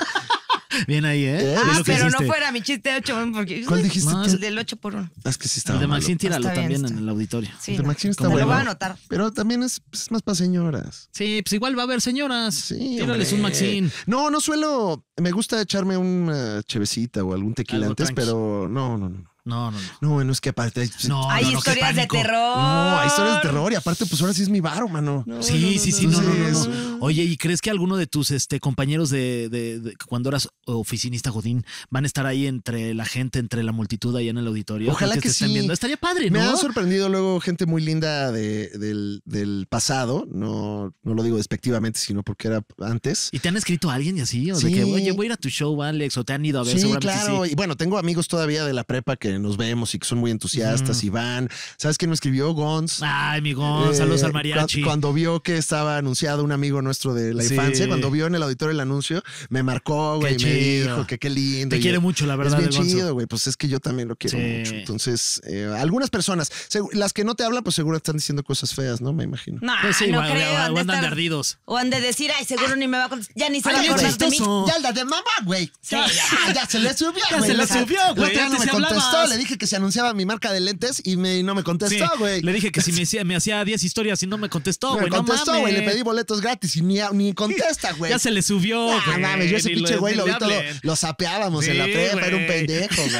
Bien ahí, ¿eh? ¿Eh? Ah, lo que pero no hiciste. fuera mi chiste 8 porque ¿Cuál dijiste? No, el del 8 por 1. Es que sí está. El de Maxine, tíralo bien, también está. en el auditorio. Sí, El de no. Maxine está bueno. lo voy a anotar. Pero también es, es más para señoras. Sí, pues igual va a haber señoras. Sí. Tírales hombre. un Maxine. No, no suelo. Me gusta echarme una chevecita o algún tequila Algo antes, tranqui. pero no, no, no. No, no, no. No, bueno, es que aparte. No, Hay no, no, qué historias de terror. No, hay historias de terror y aparte, pues ahora sí es mi varo, mano. Sí, sí, sí, no, no, no, no. Entonces, Oye, ¿y crees que alguno de tus este, compañeros de, de- de- cuando eras oficinista Godín van a estar ahí entre la gente, entre la multitud ahí en el auditorio? Ojalá ¿Crees que estén sí. viendo? Estaría padre, Me ¿no? ha sorprendido luego gente muy linda de- del, del pasado. No, no lo digo despectivamente, sino porque era antes. ¿Y te han escrito a alguien y así? ¿O Sí. de que, oye, voy a ir a tu show, Alex? ¿O te han ido a ver? Sí, Seguramente claro. sí. Y bueno, tengo amigos todavía de la prepa que nos vemos y que son muy entusiastas y van. ¿Sabes quién me escribió? Gons. Ay, mi Gon, Eh, saludos al cua- mariachi. Cuando vio que estaba anunciado un amigo nuestro de la Sí. infancia, cuando vio en el auditorio el anuncio, me marcó, güey, me dijo que qué lindo. Te quiere mucho, la verdad, Es bien chido, güey. Pues es que yo también lo quiero Sí. mucho. Entonces, eh, algunas personas, las que no te hablan, pues seguro están diciendo cosas feas, ¿no? Me imagino. No, Pues sí, no o- creo. andan ardidos. O han de decir, ay, seguro ni me va a contestar. Ya ni se va a acordar de mí. chistoso. Ya la de mamá, güey. Ya, ya, ya se le subió, Ya güey. se le subió, güey, no sí contestó. Le dije que se anunciaba mi marca de lentes y, me, no me Sí, contestó, güey. Le dije que si me, hacía- me hacía 10 historias y no me contestó, güey. No contestó, güey. mames. Le pedí boletos gratis y ni, ni contesta, güey. Ya se le subió, güey. mames, yo ese pinche güey lo vi todo, lo sapeábamos en la Sí, prepa, era un pendejo, güey.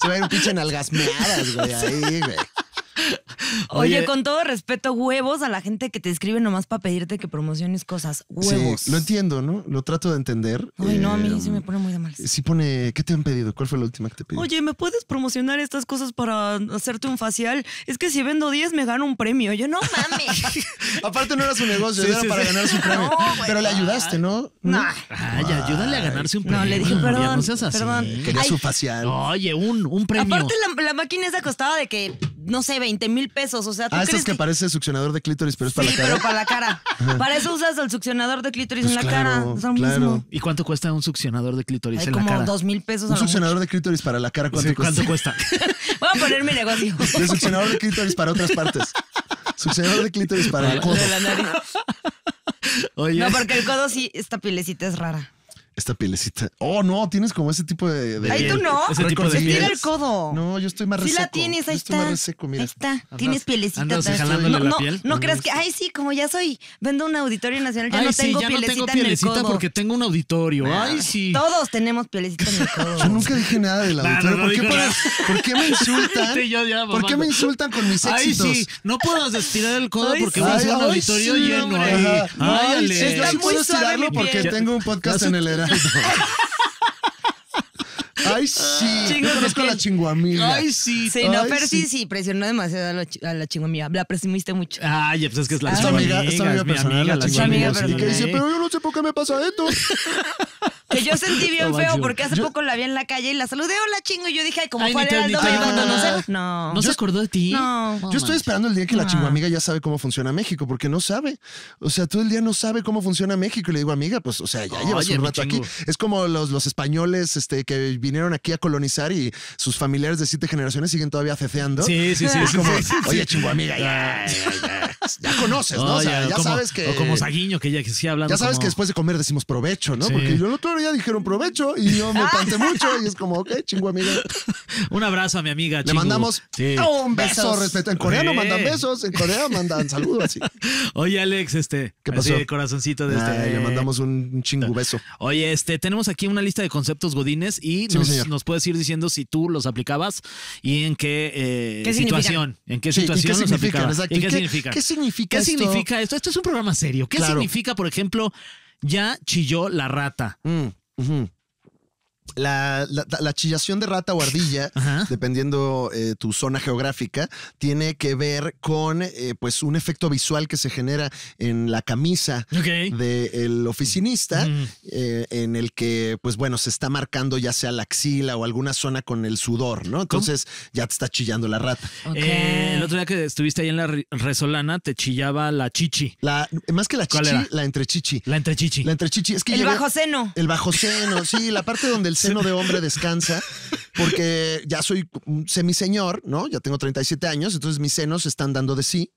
Se va a ir un pinche nalgasmeadas, güey, ahí, güey. Oye, Oye. con todo respeto, huevos a la gente que te escribe nomás para pedirte que promociones cosas. Huevos. Sí, lo entiendo, ¿no? Lo trato de entender. Ay, no, a mí Eh, sí me pone muy de mal. Sí pone, ¿qué te han pedido? ¿Cuál fue la última que te pedí? Oye, ¿me puedes promocionar estas cosas para hacerte un facial? Es que si vendo 10 me gano un premio. Yo no mames. Aparte no era su negocio, Sí, era sí, para sí. ganar su premio. No. Pero le ayudaste, ¿no? no. Ay, ayúdale a ganarse un premio. No, le dije, perdón, No seas así. perdón. Quería Ay. su facial. Oye, un, un premio. Aparte, la, la máquina esa costaba de que no sé, 20 mil pesos. O sea, ¿tú Ah, crees esas que parece succionador de clítoris, pero es para sí, la cara. pero para la cara. Para eso usas el succionador de clítoris Pues en la claro, cara. Es lo claro. mismo. ¿Y cuánto cuesta un succionador de clítoris Hay en la como cara? dos mil pesos. Un succionador de clítoris para la cara, ¿cuánto Sí, cuesta? ¿Cuánto cuesta? Voy a poner mi negocio. Y el succionador de clítoris para otras partes. Succionador de clítoris para el codo. De la nariz. Oye, No, porque el codo sí, esta pielecita es rara. Esta pielecita. Oh, no, tienes como ese tipo de. de- Ay, tú no. Ese tipo de tira el codo. No, yo estoy más Sí reseco. la tienes, Yo ahí estoy está. más reseco, mira. Ahí está. tienes pielecita. andas jalándole no, la no, piel. No creas que, ay, sí, como ya soy, vendo un auditorio nacional, ya Ay, no sí, tengo ya no pielecita tengo en el pielecita codo. porque tengo un auditorio. Ay, sí. Todos tenemos pielecita en el codo. Yo nunca dije nada del No, no, auditorio. no ¿Por, qué nada. ¿Por qué me insultan? Sí, yo ya, ¿Por qué me insultan con mis Ay, éxitos? sí, no puedo estirar el codo Ay, porque sí. va a ser un Ay, ay, auditorio sí, lleno ahí. Ay, Ay, sí, yo Está sí muy puedo suave porque tengo un podcast Ya en el Heraldo. Ay, sí. Chingos Yo conozco a la chinguamiga. Ay, sí. Sí, no, Ay, pero sí, sí. sí, presionó demasiado a la, a la chingomía. La presumiste mucho. Ay, pues es que es la Es tu chava amiga, es tu amiga es mi personal, amiga, la chinguamiga chinguamiga. Y que dice, personal. pero yo no sé por qué me pasa esto. Que yo sentí bien No, feo porque hace Yo- poco la vi en la calle y la saludé, hola chingo. Y yo dije, ay, como Ay, fue ni te- al ni Heraldo, te me iba a dijo nada. conocer. No. ¿No se acordó de ti? No. Yo estoy esperando el día que la Ah. chinguamiga ya sabe cómo funciona México, porque no sabe. O sea, todo el día no sabe cómo funciona México. Y le digo, amiga, pues, o sea, ya llevas un rato aquí. chingo. Es como los, los españoles este, que vinieron aquí a colonizar y sus familiares de siete generaciones siguen todavía ceceando. Sí, sí, sí. Es sí, como, oye, chinguamiga, ya, ya, ya, conoces, ¿no? o sea, ya sabes que. O como Saguiño, que ya que sí hablando Ya sabes que después de comer decimos provecho, ¿no? Porque yo el otro día dijeron provecho y yo me espanté mucho y es como, ok, chingo amiga. Un abrazo a mi amiga, Le Chingu. mandamos Sí. un beso, Besos. respeto. En coreano Sí. mandan besos, en Corea mandan saludos así. Oye, Alex, este. ¿Qué pasó? así, corazoncito de este. Ay, le mandamos un, chingu beso. Oye, este, tenemos aquí una lista de conceptos godines y Sí, nos, nos puedes ir diciendo si tú los aplicabas y en qué, eh, ¿Qué situación. En qué Sí, ¿y situación qué los aplicabas. ¿Y ¿Y qué, qué- significa? qué significa ¿Qué esto? significa esto? Esto es un programa serio. ¿Qué Claro. significa, por ejemplo, ya chilló la rata? Mm. La, la- la chillación de rata o ardilla, Ajá. dependiendo eh, tu zona geográfica, tiene que ver con eh, pues un efecto visual que se genera en la camisa Ok. del oficinista, Ujú. eh, en el que, pues bueno, se está marcando ya sea la axila o alguna zona con el sudor, ¿no? Entonces ya te está chillando la rata. Ok. Eh, el otro día que estuviste ahí en la re- resolana, te chillaba la chichi. La, más que la ¿Cuál chichi, la entrechichi. La entrechichi. La entrechichi. Es que El llegué- bajo seno. El bajo seno, sí, la parte donde el seno de hombre descansa, porque ya soy un semiseñor, ¿no? Ya tengo 37 años, entonces mis senos están dando de sí.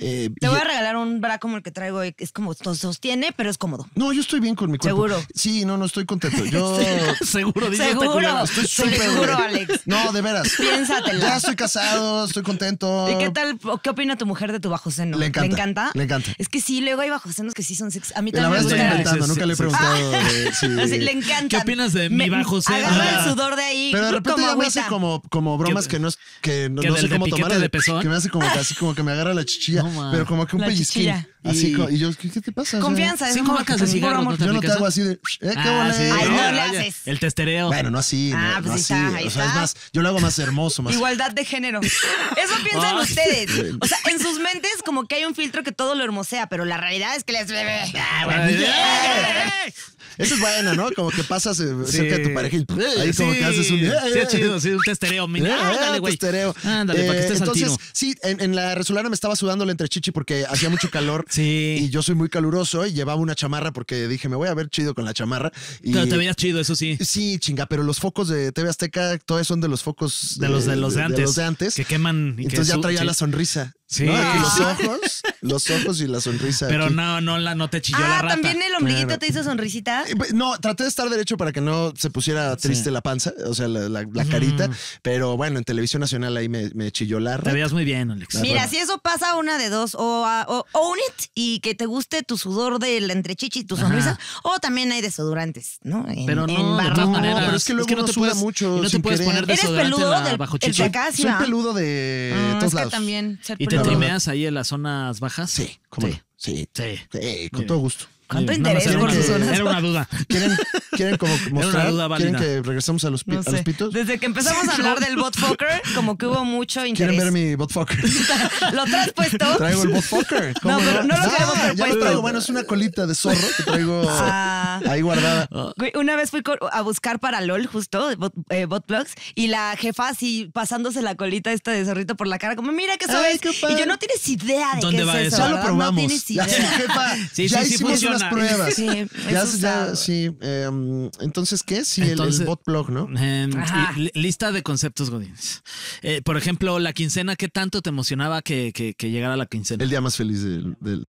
Eh, Te y- voy a regalar un bra como el que traigo. Es como sostiene, pero es cómodo. No, yo estoy bien con mi cuerpo. ¿Seguro? Sí, no, no estoy contento. Yo Seguro, dice Seguro. estoy súper. Seguro, Alex. No, de veras. Piénsatela. Ya estoy casado, estoy contento. ¿Y qué tal? ¿Qué opina tu mujer de tu bajo seno? Le encanta, ¿Le encanta? le encanta. Es que sí, luego hay bajo senos que sí son sexy. A mí La también verdad me estoy inventando, Sí, nunca le he sí, sí. preguntado. de- sí. Así, le encanta. ¿Qué opinas de bajo seno? Agarra Ah. el sudor de ahí. Pero de repente como ya me hace como, como bromas Que- que, no es que no, que no del sé de cómo piquete tomar de pezón. que me hace como que así como que me agarra la chichilla, No, pero como que un La pellizquín. chichilla. Así Y- co- y yo, ¿qué, qué te pasa? Confianza. es Cinco amor, marcas de puro cigarros, amor. ¿no te yo no te aplicas hago así de, eh, qué Ah, ole. sí. Ay, no le haces. El testereo. Bueno, no así, Ah, no, pues no ahí así. está, ahí o sea, es está. más, yo lo hago más hermoso, más. Igualdad de género. Eso piensan ustedes. O sea, en sus mentes como que hay un filtro que todo lo hermosea, pero la realidad es que les... Ay, ay. Eso es bueno, ¿no? Como que pasas eh, Sí. cerca de tu pareja y ahí como que haces un... Sí, es chido, sí, un testereo. Mira, Eh, ándale, güey. testereo. Ándale, para que Eh, estés al Entonces, tiro. sí, en, en la resolana me estaba sudando la entrechichi porque hacía mucho calor. Sí. Y yo soy muy caluroso y llevaba una chamarra porque dije, me voy a ver chido con la chamarra. Y, Pero te veías chido, eso sí. Sí, chinga, pero los focos de TV Azteca todavía son de los focos De los de los de antes. los de antes. Que queman. y que Entonces ya su- traía la sonrisa. Sí. ¿no? Los ojos, los ojos y la sonrisa. Pero aquí. no, no, la, no te chilló la Ah, rata. también el ombliguito Claro. te hizo sonrisita. Eh, pues, No, traté de estar derecho para que no se pusiera triste Sí. la panza, o sea, la, la- la carita. Pero bueno, en televisión nacional ahí me, me chilló la Te rata. veías muy bien, Alex. Mira, si eso pasa, una de dos, o, a- o own it y que te guste tu sudor de la entrechichi y tu Ajá. sonrisa, o también hay desodorantes, ¿no? En- Pero no, en barra- No, maneras. pero es que luego no uno te suda puedes, mucho no te sin puedes querer. poner ¿Eres desodorante peludo en la del- bajo el chichi. de acá? sí, Soy peludo de Ah, todos es que lados. también ser ¿Y te peludo. Trimeas ahí en las zonas bajas? Sí, ¿cómo Sí. no? Sí. Sí. Sí, con todo gusto. ¿Cuánto interés era por una sus? Era una duda. ¿Quieren, quieren como mostrar? duda ¿Quieren que regresemos a los, pi- No a sé. los pitos? Desde que empezamos a hablar del botfucker, como que hubo mucho interés. ¿Quieren ver mi botfucker? ¿Lo traes puesto? Traigo el botfucker. ¿Cómo No, pero no lo queremos ver ya lo puesto. traigo. Bueno, es una colita de zorro que traigo Ah. ahí guardada. Güey, Una vez fui a buscar para LOL, justo, bot, eh, botplugs, y la jefa así pasándose la colita esta de zorrito por la cara, como, mira que eso Ay, qué. Y yo no tienes idea de ¿Dónde qué va es eso? eso. Ya lo probamos. No tienes idea. jefa, Sí, ya sí, sí hicimos funciona. Unas pruebas. Sí, ya, ya, sí. eh, um, entonces, ¿qué? Sí, el- el, Entonces- bot blog, ¿no? Eh, li- lista de conceptos godines. Eh, por ejemplo, la quincena, ¿qué tanto te emocionaba que, que- que llegara la quincena El día más feliz del, del-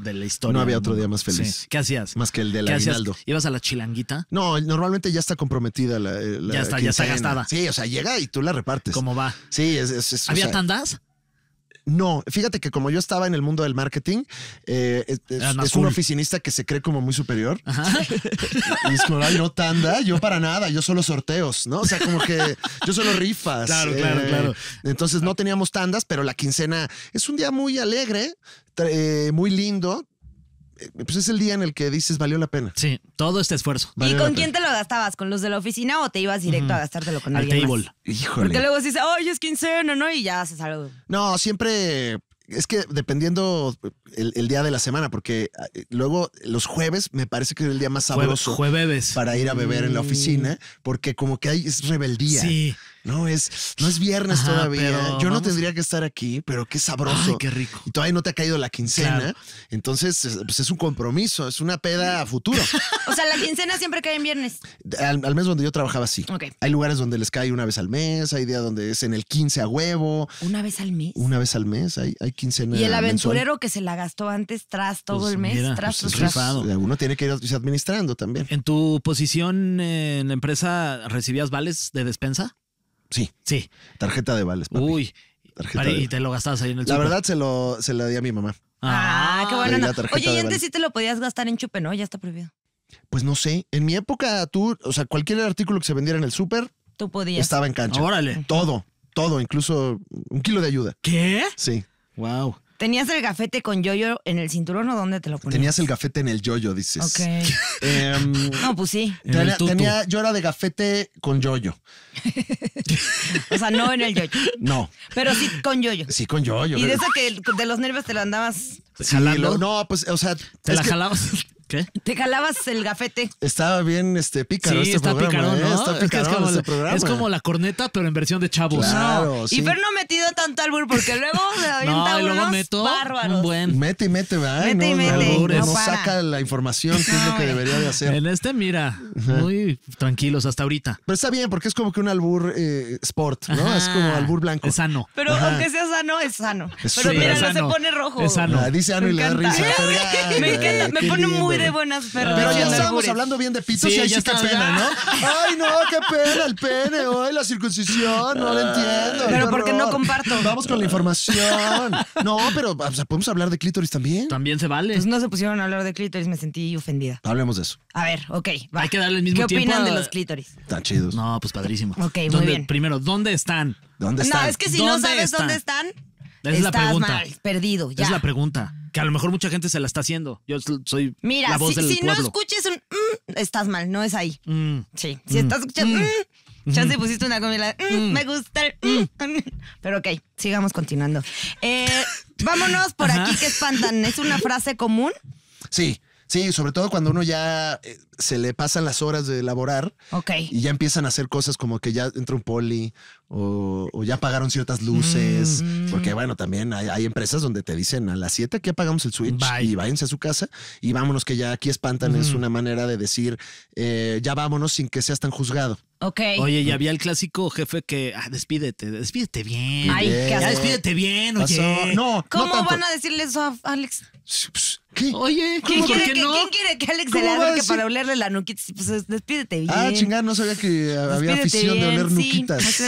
de, la historia? No había otro día más feliz. Sí. ¿Qué hacías? más que el del aguinaldo. ¿Ibas a la chilanguita? No, normalmente ya está comprometida la, eh, la Ya está, ya está gastada. Sí, o sea, llega y tú la repartes. ¿Cómo va? Sí, es, es- es- o ¿Había sea, tandas? No, fíjate que como yo estaba en el mundo del marketing, eh, es, un oficinista que se cree como muy superior. Ajá. Y es como, ay, no tanda, yo para nada, yo solo sorteos, ¿no? O sea, como que yo solo rifas. Claro, claro, claro. Entonces no teníamos tandas, pero la quincena es un día muy alegre, eh, muy lindo. Eh, Pues es el día en el que dices, valió la pena. Sí, todo este esfuerzo. Valió ¿Y con pena. quién te lo gastabas? ¿Con los de la oficina o te ibas directo a gastártelo con Al alguien table. más? Híjole. Porque luego se dice, ay, es quincena, ¿no? Y ya haces algo. No, siempre es que dependiendo el, el día de la semana, porque eh, luego los jueves me parece que es el día más sabroso. Jueves. para ir a beber en la oficina, porque como que hay es rebeldía. Sí. No es, no es viernes Ajá, todavía. Yo no tendría que estar aquí, pero qué sabroso. Ay, qué rico. Y todavía no te ha caído la quincena. Claro. Entonces, es- pues es un compromiso, es una peda a futuro. O sea, la quincena siempre cae en viernes. al, al mes donde yo trabajaba, sí. Ok. Hay lugares donde les cae una vez al mes, hay días donde es en el 15 a huevo, Una vez al mes. una vez al mes, hay, hay quincena. Y el mensual. aventurero que se la gastó antes tras todo Pues el mes, mira, tras, pues tras, tras. rifado. Uno tiene que irse administrando también. ¿En tu posición en la empresa recibías vales de despensa? Sí, Sí. tarjeta de vales. papi. Uy. Tarjeta Para- de- y te lo gastabas ahí en el La verdad se lo, se la di a mi mamá. Ah, qué Sí, bueno. no. Oye, y antes vales. sí te lo podías gastar en chupe, ¿no? Ya está prohibido. Pues no sé. En mi época, tú, o sea, cualquier artículo que se vendiera en el súper Tú podías. estaba en cancha. Órale. Todo, todo, incluso un kilo de ayuda. ¿Qué? Sí. Wow. ¿Tenías el gafete con yoyo en el cinturón o dónde te lo ponías? Tenías el gafete en el yoyo, dices. Ok. Em, No, pues sí. Tenía, yo era de gafete con yoyo. O sea, no en el yoyo. No, Pero sí con yoyo. sí con yoyo. Y de esa que de los nervios te lo andabas. Sí, jalando. lo- no, pues, o sea, ¿Te la que jalabas? ¿Qué? Te jalabas el gafete. estaba bien este pícaro este está programa, picarón, ¿eh? Está Es que es picarón como, este la, programa. es como la corneta, pero en versión de chavos. Claro, no. sí. Y Fer no ha metido tanto albur porque luego se avienta No, y luego unos meto bárbaros. un buen. Mete y mete, ¿verdad? Mete y no, mete, no, no no para. saca la información, que es lo que debería de hacer. En este, mira, muy tranquilos hasta ahorita. Pero está bien, porque es como que un albur eh, sport, ¿no? Ajá. Es como albur blanco. Es sano. Pero Ajá. aunque sea sano, es sano. Es Pero mira, sano. no se pone rojo. Es sano. Ah, dice Ano y le da risa. Me encanta, me pone lindo, de buenas Fer. Pero ya estábamos hablando bien de pitos Sí, y ahí sí qué está, pena, ya. ¿no? Ay, no, qué pena el pene, hoy la circuncisión, no lo entiendo. Pero qué porque no comparto. Vamos con la información. No, pero o sea, podemos hablar de clítoris también. También se vale. Pues no se pusieron a hablar de clítoris, me sentí ofendida. Hablemos de eso. A ver, ok, va. Hay que darle el mismo ¿Qué tiempo opinan a- de los clítoris? Están chidos. No, pues padrísimo. Ok, muy ¿Dónde- bien. Primero, ¿dónde están? ¿Dónde están? No, es que si no ¿Dónde sabes están? dónde están, Esa es la estás pregunta. mal, perdido, ya. Es la pregunta. Que a lo mejor mucha gente se la está haciendo. Yo soy Mira, la voz si, del si no pueblo. escuches un mm, estás mal, no es ahí. Mm. Sí, si estás escuchando mm, chance pusiste una comida, mm, me gusta el mm. Pero ok, sigamos continuando. Eh, vámonos por Ajá. aquí que espantan. ¿Es una frase común? Sí, sí, sobre todo cuando uno ya eh, se le pasan las horas de elaborar Ok. y ya empiezan a hacer cosas como que ya entra un poli o, o ya apagaron ciertas luces. Mm. Porque bueno, también hay, hay empresas donde te dicen a las 7 aquí apagamos el switch Bye. y váyanse a su casa y vámonos que ya aquí espantan. Es una manera de decir eh, ya vámonos sin que seas tan juzgado. Ok. Oye, y había el clásico jefe que, ah, despídete, despídete bien. Ay, qué ya despídete bien, Pasó- oye. No, ¿Cómo no tanto. van a decirle eso a Alex? ¿Qué? Oye, ¿Quién ¿cómo? ¿Por quiere, que, no? ¿Quién quiere que Alex se ¿Cómo le acerque para olerle la nuquita? Pues despídete bien. Ah, chingada, no sabía que había Despídete afición de bien, oler sí. nuquitas.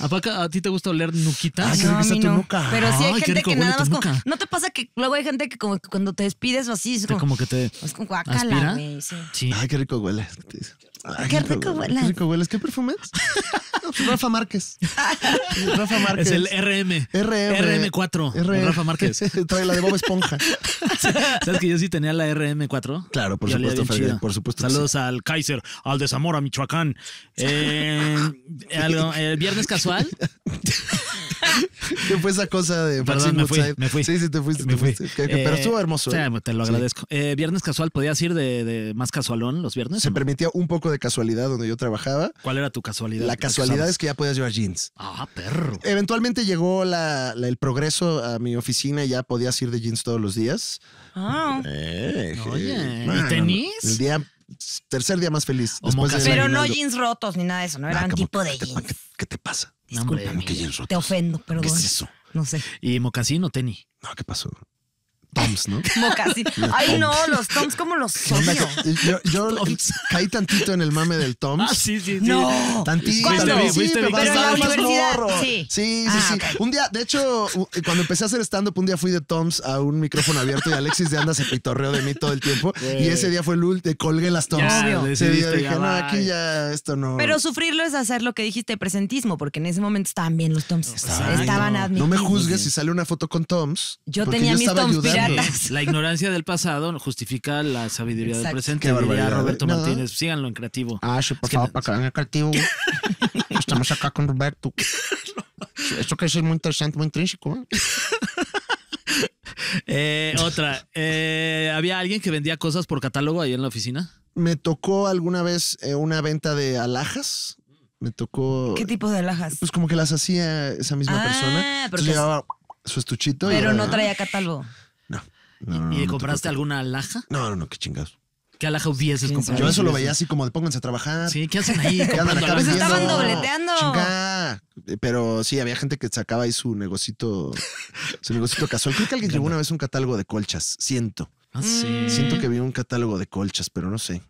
¿A, Paca, ¿A ti te gusta oler nuquita? Ah, qué No, a está mí tu no. nuca. Pero sí hay Ay, qué gente rico que huele nada tu más como, nuca. ¿No te pasa que luego hay gente que como que cuando te despides o así es Te como, como que te... es como guacala, ¿Aspira? güey, sí. Sí. Ay, qué rico huele. Ay, Qué rico huele. Qué rico hueles. ¿Qué perfume es? No, pues Rafa Márquez. Rafa Márquez. Es el RM. RM. RM4. RM. Rafa Márquez. Trae la de Bob Esponja. ¿Sabes que yo sí tenía la RM4? Claro, por supuesto, chido. por supuesto Saludos al Kaiser, al de Zamora, Michoacán. Eh, algo, el viernes casual. ¿Qué fue esa cosa de Perdón, me fui, me fui. Sí, sí, te fuiste, Me te fui. fuiste. Pero Eh, estuvo hermoso. sí, ¿eh? te lo Sí. agradezco. Eh, viernes casual, ¿podías ir de, de más casualón los viernes? Se no? permitía un poco de casualidad donde yo trabajaba. ¿Cuál era tu casualidad? La casualidad es que ya podías llevar jeans. Ah, perro. Eventualmente llegó la- la- el progreso a mi oficina y ya podías ir de jeans todos los días. Ah. Eh, Oye, ¿y tenis? El día, tercer día más feliz. Después de. Pero no jeans rotos ni nada de eso, no Ah, eran ¿cómo tipo de ¿qué te, jeans. qué- qué te pasa? Hombre, Discúlpame. ¿Qué jeans rotos? Te ofendo, perdón. ¿Qué es eso? No sé. ¿Y mocasín o tenis? No, ¿qué pasó? Toms, ¿no? Mocasín. Ay, no, los toms como los odio. Yo, yo caí tantito en el mame del Toms. Ah, sí, sí, sí. No. Tantito, ¿Cuándo? sí, pero en la universidad, sí. Sí, sí, Ah, sí. Un día, de hecho, cuando empecé a hacer stand-up, un día fui de Toms a un micrófono abierto y Alexis de Anda se pitorreó de mí todo el tiempo. Y ese día fue el último, colgué las Toms. Ya, Obvio. Ese día dije, ya no, va. aquí ya esto no. Pero sufrirlo es hacer lo que dijiste, presentismo, porque en ese momento estaban bien los toms. Estaban admitidos. No me juzgues si sale una foto con Toms. Yo tenía mis Toms La ignorancia del pasado justifica la sabiduría del presente. Qué diría barbaridad. Roberto No. Martínez. Síganlo en creativo. Ah, sí, por Es que favor, no- para acá en el creativo. Estamos acá con Roberto. Esto que es muy interesante, muy intrínseco. ¿eh? Eh, otra. eh, ¿Había alguien que vendía cosas por catálogo ahí en la oficina? Me tocó alguna vez eh, una venta de alhajas. Me tocó. ¿Qué tipo de alhajas? Pues como que las hacía esa misma Ah, persona. Entonces porque- llevaba su estuchito. y Pero era- no traía catálogo. No. No, no, ¿Y no, compraste te alguna alhaja? No, no, no, qué chingados. ¿Qué alhaja hubieses ¿Quién comprado? Yo eso lo veía así como de pónganse a trabajar. Sí, ¿qué hacen ahí? ¿Qué andan acá Pues estaban dobleteando. Chinga. Pero sí, había gente que sacaba ahí su negocito, su negocito casual. Creo que alguien llevó una vez un catálogo de colchas. Siento. Ah, sí. Siento que vi un catálogo de colchas, pero no sé.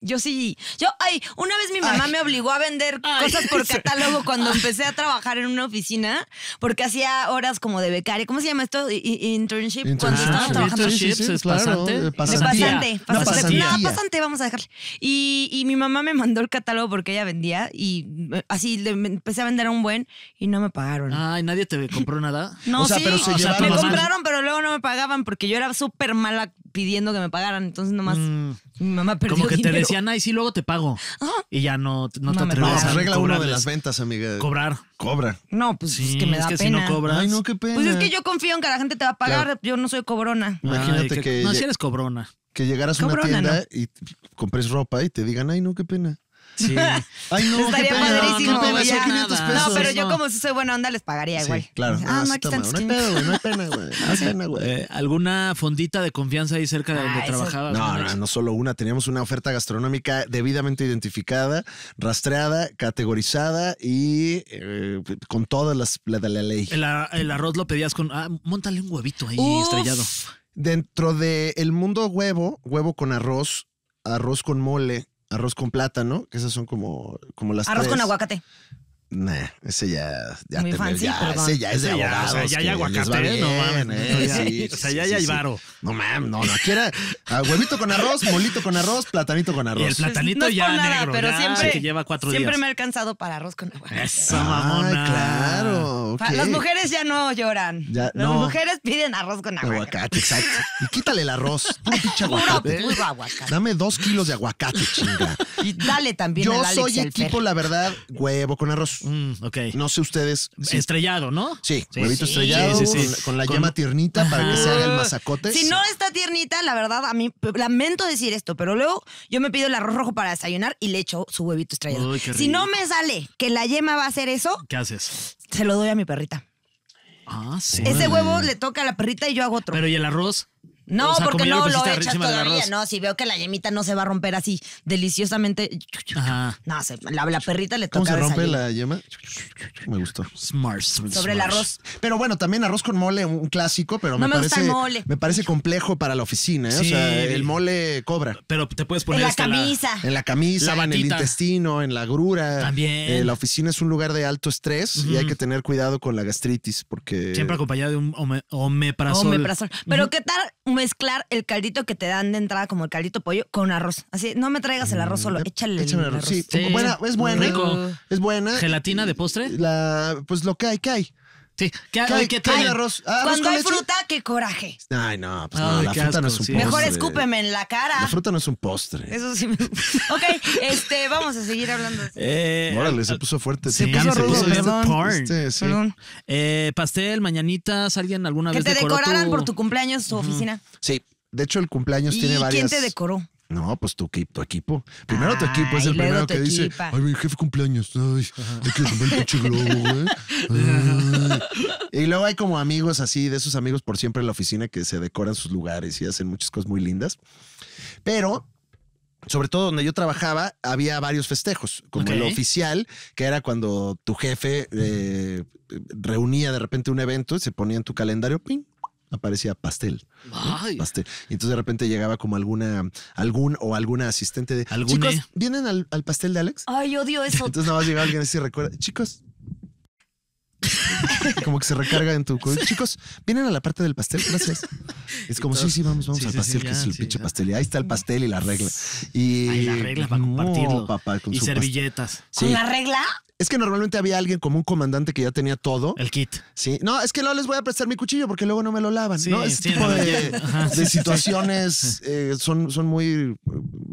Yo sí. Yo, ay, una vez mi mamá Ay. me obligó a vender Ay. cosas por catálogo cuando empecé a trabajar en una oficina, porque hacía horas como de becaria. ¿Cómo se llama esto? Internship. Cuando estaba trabajando. internship. es pasante. Pasantía. pasante. No, pasante, vamos a dejarle. Y, y mi mamá me mandó el catálogo porque ella vendía y eh, así le me empecé a vender a un buen y no me pagaron. Ay, nadie te compró nada. No, O sea, sí, pero se o sea, llevaron me compraron, pero luego no me pagaban porque yo era súper mala pidiendo que me pagaran. Entonces nomás Mm, mi mamá perdió como que te decían, ay, sí, luego te pago. Y ya no, no te No atreves pagas. a regla uno de las ventas, amiga. Cobrar. Cobra. No, pues Sí, es que me da si pena. no cobras. Ay, no, qué pena. Pues es que yo confío en que la gente te va a pagar. Yo no soy cobrona. Imagínate Ay, que, No, si eres cobrona. que llegaras a una tienda y compres ropa y te digan, ay, no, qué pena. Sí. Ay, no, Estaría qué pena. padrísimo, qué pena, ya. son 500 Nada. pesos. No, pero yo como si soy buena onda les pagaría Sí, igual. claro. Ah, no, sí, aquí están tus no hay 500. pedo, güey, no hay pena, güey. No hay pena, güey. Eh, ¿Alguna fondita de confianza ahí cerca de donde Ah, eso- trabajabas? No, no, no solo una. Teníamos una oferta gastronómica debidamente identificada, rastreada, categorizada y eh, con todas las la de la ley. El, a- el arroz lo pedías con. Ah, montale un huevito ahí Uf. estrellado. Dentro del el mundo huevo, huevo con arroz, arroz con mole, arroz con plátano, que esas son como, como las Arroz tres. con aguacate. Nah, ese ya, ya fancy, ya, ese ya es de Ese ya, abogados. o sea, ya hay aguacate, ¿eh? No bien, mames. ¿eh? Ya, Sí, o sea, sí, ya sí, hay sí. varo. No mames, no, no. Aquí era ah, huevito con arroz, molito con arroz, platanito con Y arroz. el platanito No es ya por nada, negro. pero ya, siempre- que lleva cuatro Siempre días. me ha alcanzado para arroz con aguacate. Eso, Ay, mamona. claro. Las mujeres ya no lloran. Ya, Las no. mujeres piden arroz con aguacate. Aguacate, exacto. Y quítale el arroz. Puro pinche Puro, aguacate. puro aguacate. Dame dos kilos de aguacate, chinga. Y dale también Yo al Alex soy y equipo, la verdad, huevo con arroz. Mm, ok. No sé ustedes. Estrellado, ¿no? sí, Sí, huevito sí. estrellado Sí, sí, sí. Con, con la Con- yema tiernita para que se haga el mazacote. Si no está tiernita, la verdad, a mí lamento decir esto, pero luego yo me pido el arroz rojo para desayunar y le echo su huevito estrellado. Uy, si no me sale que la yema va a hacer eso, ¿Qué haces? se lo doy a mi perrita. Ah, sí. Ese huevo le toca a la perrita y yo hago otro. Pero ¿y el arroz? No, o sea, porque no lo echas todavía. arroz. No, si veo que la yemita no se va a romper así deliciosamente. Ajá. No, se- la, la perrita le ¿Cómo toca se rompe desayuno. la yema? Me gustó. Smart. sobre el arroz. Pero bueno, también arroz con mole, un clásico, pero No me, me gusta parece el mole. me parece complejo para la oficina. ¿eh? Sí. o sea, el mole cobra. Pero te puedes En poner la este, camisa. En la camisa, La en el intestino, en la grura. También. Eh, la oficina es un lugar de alto estrés y hay que tener cuidado con la gastritis porque. Siempre acompañado de un ome- omeprazol. Omeprazol. Pero ¿qué tal mezclar el caldito que te dan de entrada como el caldito pollo con arroz? Así, no me traigas el arroz solo, Eh, échale échame el arroz. arroz. Sí, Sí. buena, es buena. Rico. Es buena. ¿Gelatina de postre? La, pues lo que hay, que hay. Sí, ¿qué, ¿Qué arroz? Ah, ¿arroz Cuando hay leche? fruta, qué coraje. Ay, no, pues no, Ay, la fruta no es un sí. postre. Mejor escúpeme en la cara. La fruta no es un postre. Eso sí me Ok, este, vamos a seguir hablando. Eh, Órale, se puso fuerte. se Sí, puso se rudo, puso perdón. este- porn. este, sí. Perdón. eh, pastel, mañanitas, ¿alguien alguna Que vez te decoró decoraran tu- por tu cumpleaños tu oficina. Sí, de hecho el cumpleaños ¿Y tiene varias... quién te decoró? No, pues tu, tu equipo. Primero tu equipo es el primero que dice, equipa. ay, mi jefe cumpleaños, ay, hay que comprar el pinche globo, güey. Ay. Y luego hay como amigos así, de esos amigos por siempre en la oficina que se decoran sus lugares y hacen muchas cosas muy lindas. Pero sobre todo donde yo trabajaba, había varios festejos, como el oficial, que era cuando tu jefe eh, reunía de repente un evento, se ponía en tu calendario, ¡ping! Aparecía pastel. ¿no? Ay. Pastel. Y entonces de repente llegaba como alguna, algún o alguna asistente de Algune. chicos, ¿vienen al, al pastel de Alex? Ay, odio eso. Entonces nada más llegaba alguien así y recuerda, chicos. como que se recarga en tu chicos, vienen a la parte del pastel, gracias. Es como, sí, sí, vamos, vamos Sí, al sí, pastel, sí, que es el sí, pinche ya. pastel. Y ahí está el pastel y la regla. Y Ay, la regla para compartirlo. No, papá, con y servilletas. ¿Con la regla? Es que normalmente había alguien como un comandante que ya tenía todo. El kit. Sí, no, es que no les voy a prestar mi cuchillo porque luego no me lo lavan. Sí, ¿no? Ese sí, tipo no, de, situaciones eh, son, son muy eh,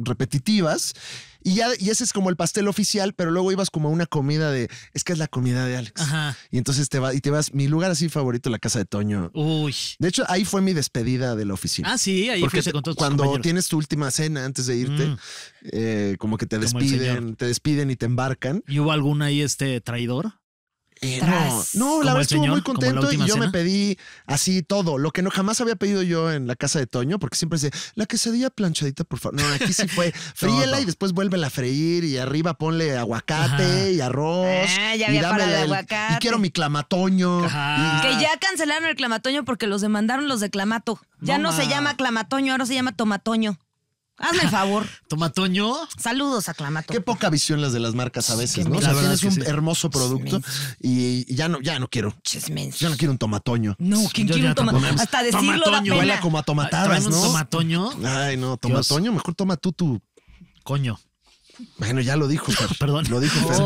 repetitivas. Y ya, y ese es como el pastel oficial, pero luego ibas como a una comida de, es que es la comida de Alex. Ajá. Y entonces te vas, y te vas, mi lugar así favorito, la casa de Toño. Uy. De hecho, ahí fue mi despedida de la oficina. Ah, sí, ahí Porque con todos cuando compañeros. tienes tu última cena antes de irte, Mm. eh, como que te Como despiden, te despiden y te embarcan. ¿Y hubo algún ahí este traidor? Eh, no, no, ¿Como la verdad estuvo muy ¿Como la contento y yo me pedí así todo, lo que no jamás había pedido yo en la casa de Toño, porque siempre dice, la quesadilla planchadita, por favor. No, aquí sí fue, fríela y después vuélvela a freír y arriba ponle aguacate Ajá. y arroz. Ah, ya y había para dámele el aguacate. Y quiero mi clamatoño. Ajá. Que ya cancelaron el clamatoño porque los demandaron los de Clamato. Ya No no, se ma. llama Clamatoño, ahora se llama Tomatoño. Hazme el favor. ¿Tomatoño? Saludos a Clamato. Qué poca visión las de las marcas a veces, Qué ¿no? O la sea, verdad tienes es que un sí. hermoso producto y ya no, ya no quiero. Chismenso. Yo no quiero un tomatoño. No, ¿quién Yo quiere un toma- tampoco. Hasta decirlo da Tomatoño. Huele como a tomatadas, ¿Traen un ¿no? tomatoño? Ay, no, tomatoño, mejor toma tú tu. Coño. Bueno, ya lo dijo, Fer. Perdón. Lo dijo, Fer.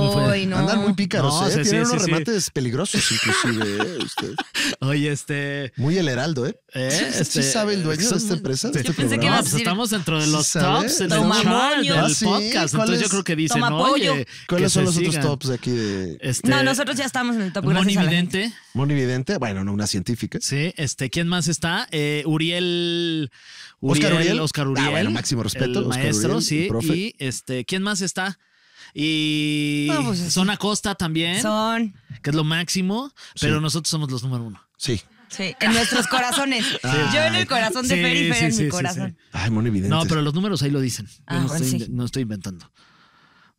No. Andan muy pícaros, No, ¿eh? sí, Tienen sí, unos sí. remates peligrosos, inclusive. ¿eh? Usted. Oye, este. Muy el heraldo, ¿eh? eh, Sí, este sí sabe el dueño de esta empresa, este pensé que No, pues estamos dentro de los sabe. tops en el chart Ah, del sí, podcast. ¿cuál Entonces yo creo que dicen, oye, ¿Cuáles son los otros tops de aquí de Este, No, nosotros ya estamos en el top. Moni. Vidente. Moni Vidente? Bueno, no, una científica. Sí, este, ¿quién más está? Eh, Uriel, Oscar Uriel. Oscar Ah, Uriel. bueno, máximo respeto, El Oscar maestro, Uriel, sí. el profe. Y este, ¿quién más está? Y No, pues, sí. Zona Costa también, Son, que es lo máximo, pero Sí. nosotros somos los número uno. Sí. sí, en nuestros corazones. Ah. Yo en el corazón de Sí, Fer y Fer sí, en sí, mi sí, corazón. Ay, Moni Vidente. No, pero los números ahí lo dicen. Yo Ah, no, bueno, estoy, sí. no estoy inventando.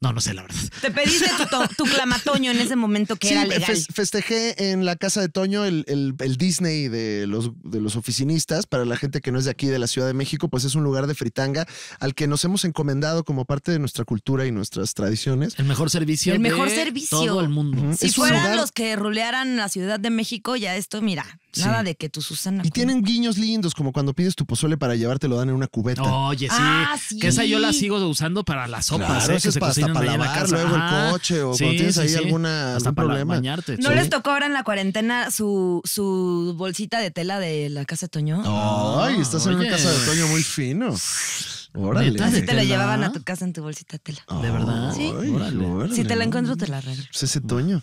No, no sé la verdad. Te pediste tu, to- tu clamatoño en ese momento que Sí, era legal. fes- festejé en la casa de Toño el, el- el Disney de los, de los oficinistas. Para la gente que no es de aquí, de la Ciudad de México, pues es un lugar de fritanga al que nos hemos encomendado como parte de nuestra cultura y nuestras tradiciones. El mejor servicio. El mejor de servicio. Todo el mundo. Si es fueran lugar- los que rulearan la Ciudad de México, ya esto, mira. Nada de que tu Susana. Y tienen guiños lindos, como cuando pides tu pozole para llevarte lo dan en una cubeta. Oye, sí. Ah, sí. Que esa yo la sigo usando para las sopas, Claro, ¿eh? eso que se para- cocinan la lavar casa. luego el coche o cuando tienes ahí alguna- Hasta algún para problema. bañarte. ¿No sí. les tocó ahora en la cuarentena su, su bolsita de tela de la casa de Toño? Ay, estás en una casa de Toño muy fino. Órale. ¿De te tela? llevaban a tu casa en tu bolsita de tela. ¿De verdad? Sí. Órale. Si te la encuentro, te la arreglo. Pues ese Toño.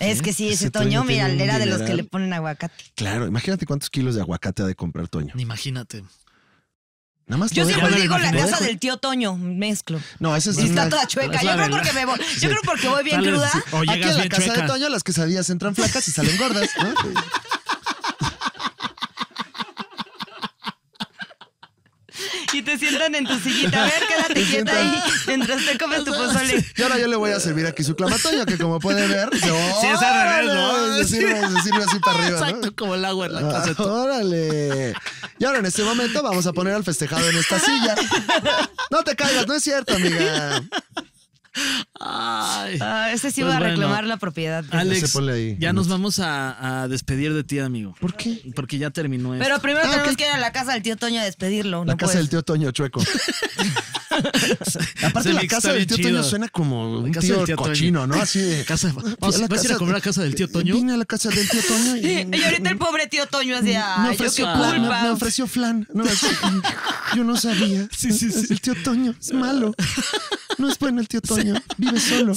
Es que sí, ese Ese Toño, Toño mira, era de los que le ponen aguacate. Claro, imagínate cuántos kilos de aguacate ha de comprar Toño. Imagínate. Nada más Yo lo siempre digo la casa del tío Toño, mezclo. No, esa es Y está toda chueca. Yo creo porque me voy, yo creo porque voy bien Sales- cruda. O Aquí en la casa chueca. de Toño las quesadillas entran flacas y salen gordas. ¿no? te sientan en tu sillita. A ver, quédate Te quieta ahí mientras te comes tu pozole. Y ahora yo le voy a servir aquí su clamatoño, que como puede ver, se, Sí, es al revés, ¿no? se sirve, se sirve así para arriba. ¿no? Exacto, como el agua en la Ah, casa Toño. órale. Y ahora en este momento vamos a poner al festejado en esta silla. No te caigas, no es cierto, amiga. Ay. Ah, ese sí Pues va a bueno. reclamar la propiedad. Alex, Se ponle ahí. ya nos vamos a, a despedir de ti, amigo. ¿Por qué? Porque ya terminó esto. Pero primero Ah, tenemos que ir a la casa del tío Toño a despedirlo. La no casa puedes. del tío Toño Chueco. Aparte, la casa del tío chido. Toño suena como un casa tío, Toño. cochino, ¿no? Así de. Casa- vamos- la ¿vas a ir a comer a casa del tío Toño? Vine a la casa del tío Toño y. Y ahorita el pobre tío Toño hacía, me ofreció flan, me, ofreció flan. No, así, yo no sabía. Sí, sí, sí. El tío Toño, es malo. No es bueno el tío Toño, vive solo.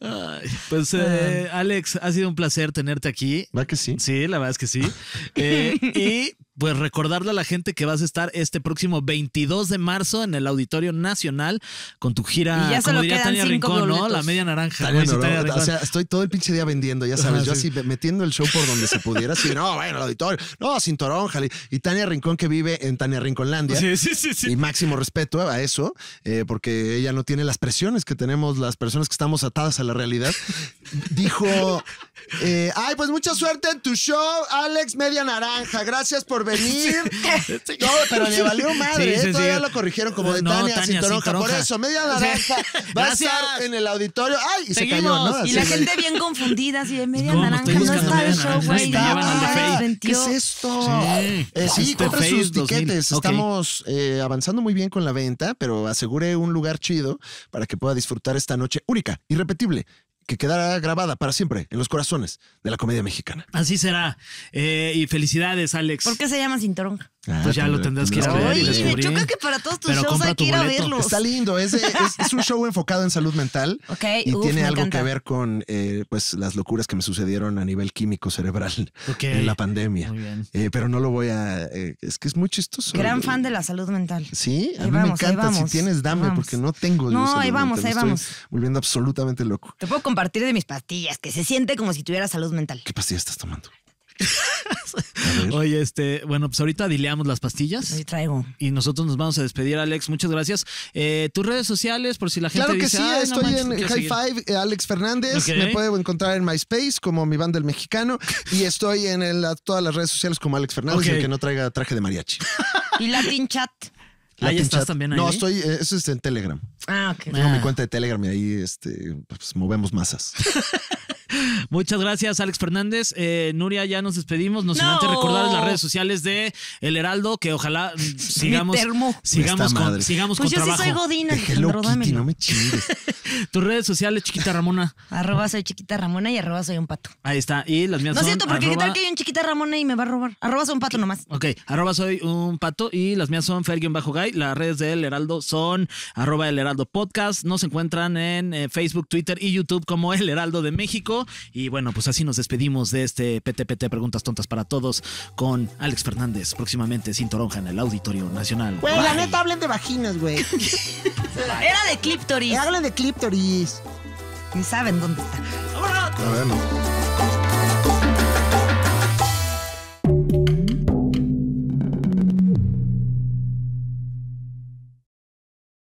Ay, pues, eh, Alex, ha sido un placer tenerte aquí. ¿Va que sí? Sí, la verdad es que sí. Eh, y pues recordarle a la gente que vas a estar este próximo 22 de marzo en el Auditorio Nacional con tu gira, Y ya como diría Tania Rincón, ¿no? La media naranja. Tania como dice no, Tania no, Rincón. o sea, estoy todo el pinche día vendiendo, ya sabes, Ajá, yo sí. así metiendo el show por donde se pudiera, así, no, bueno, el auditorio, no, sin toronja. Y Tania Rincón que vive en Tania Rinconlandia. sí, sí, sí, sí. Y máximo respeto a eso, eh, porque ella no tiene las presiones que tenemos las personas que estamos atadas a la realidad. Dijo, eh, ay, pues mucha suerte en tu show, Alex Media Naranja. Gracias por venir. No, pero le valió madre, Sí, sí, ¿eh? Todavía sí. lo corrigieron como de No, Tania, Tania, sin sin toronja. Por eso, Media Naranja va a estar en el auditorio. Ay, y se Seguimos. cayó, ¿no? Y la gente bien confundida, así de media naranja. No está el show, güey. ¿Qué es esto? Sí. Eh, sí, Este compren sus 2000. tiquetes. Estamos eh, avanzando muy bien con la venta, pero aseguré un lugar chido para que pueda disfrutar esta noche única, irrepetible, que quedará grabada para siempre en los corazones de la comedia mexicana. Así será. Eh, y felicidades, Alex. ¿Por qué se llama sin toronja? Pues ya lo tendrás que ir a ver y Oye, me descubrir. choca que para todos tus Pero shows hay tu que ir a verlos. Está lindo, es, es- es un show enfocado en salud mental Ok, y uf, tiene algo encanta. que ver con eh, pues las locuras que me sucedieron a nivel químico cerebral en la pandemia. Muy bien. Eh, pero no lo voy a... eh, es que es muy chistoso. Gran fan de la salud mental. Sí, a Ahí mí vamos, me encanta. Si tienes, dame, porque no tengo. yo No, salud ahí vamos, mental. ahí Me estoy vamos. volviendo absolutamente loco. Te puedo compartir de mis pastillas, que se siente como si tuviera salud mental. ¿Qué pastilla estás tomando? Oye, este, bueno, pues ahorita dileamos las pastillas. Ahí traigo. Y nosotros nos vamos a despedir, Alex. Muchas gracias. Eh, Tus redes sociales, por si la gente Claro que dice, sí, "Ay, no estoy manches, en High seguir". Five, eh, Alex Fernández. Me puede encontrar en MySpace como mi banda El Mexicano. Y estoy en el- todas las redes sociales como Alex Fernández, el que no traiga traje de mariachi. Y Latin Chat. Ahí estás Chat. también ahí. No, estoy, eh, eso es en Telegram. Ah, ok. Tengo Ah. mi cuenta de Telegram y ahí este, pues, movemos masas. Muchas gracias, Alex Fernández. Eh, Nuria, ya nos despedimos. Nos No. antes recordarles las redes sociales de El Heraldo, que ojalá mm, sigamos, termo. sigamos, Esta con, madre. sigamos Pues con yo sí trabajo. soy Godín, De Hello Alejandro, Kitty, no me chingues. Tus redes sociales, chiquita Ramona. Arroba soy chiquita Ramona y arroba soy un pato. Ahí está. Y las mías No es son cierto, porque qué arroba- tal que hay un chiquita Ramona y me va a robar. Arroba soy un pato nomás. Ok, arroba soy un pato y las mías son bajo gay Las redes de El Heraldo son arroba El Heraldo Podcast. Nos encuentran en eh, Facebook, Twitter y YouTube como El Heraldo de México. Y bueno, pues así nos despedimos de este PTPT Preguntas Tontas para Todos con Alex Fernández, próximamente sin toronja en el Auditorio Nacional. Güey, la neta hablen de vaginas, güey. Era de Cliptoris. Hablen de clíptoris. Ni saben dónde está. A ver, no.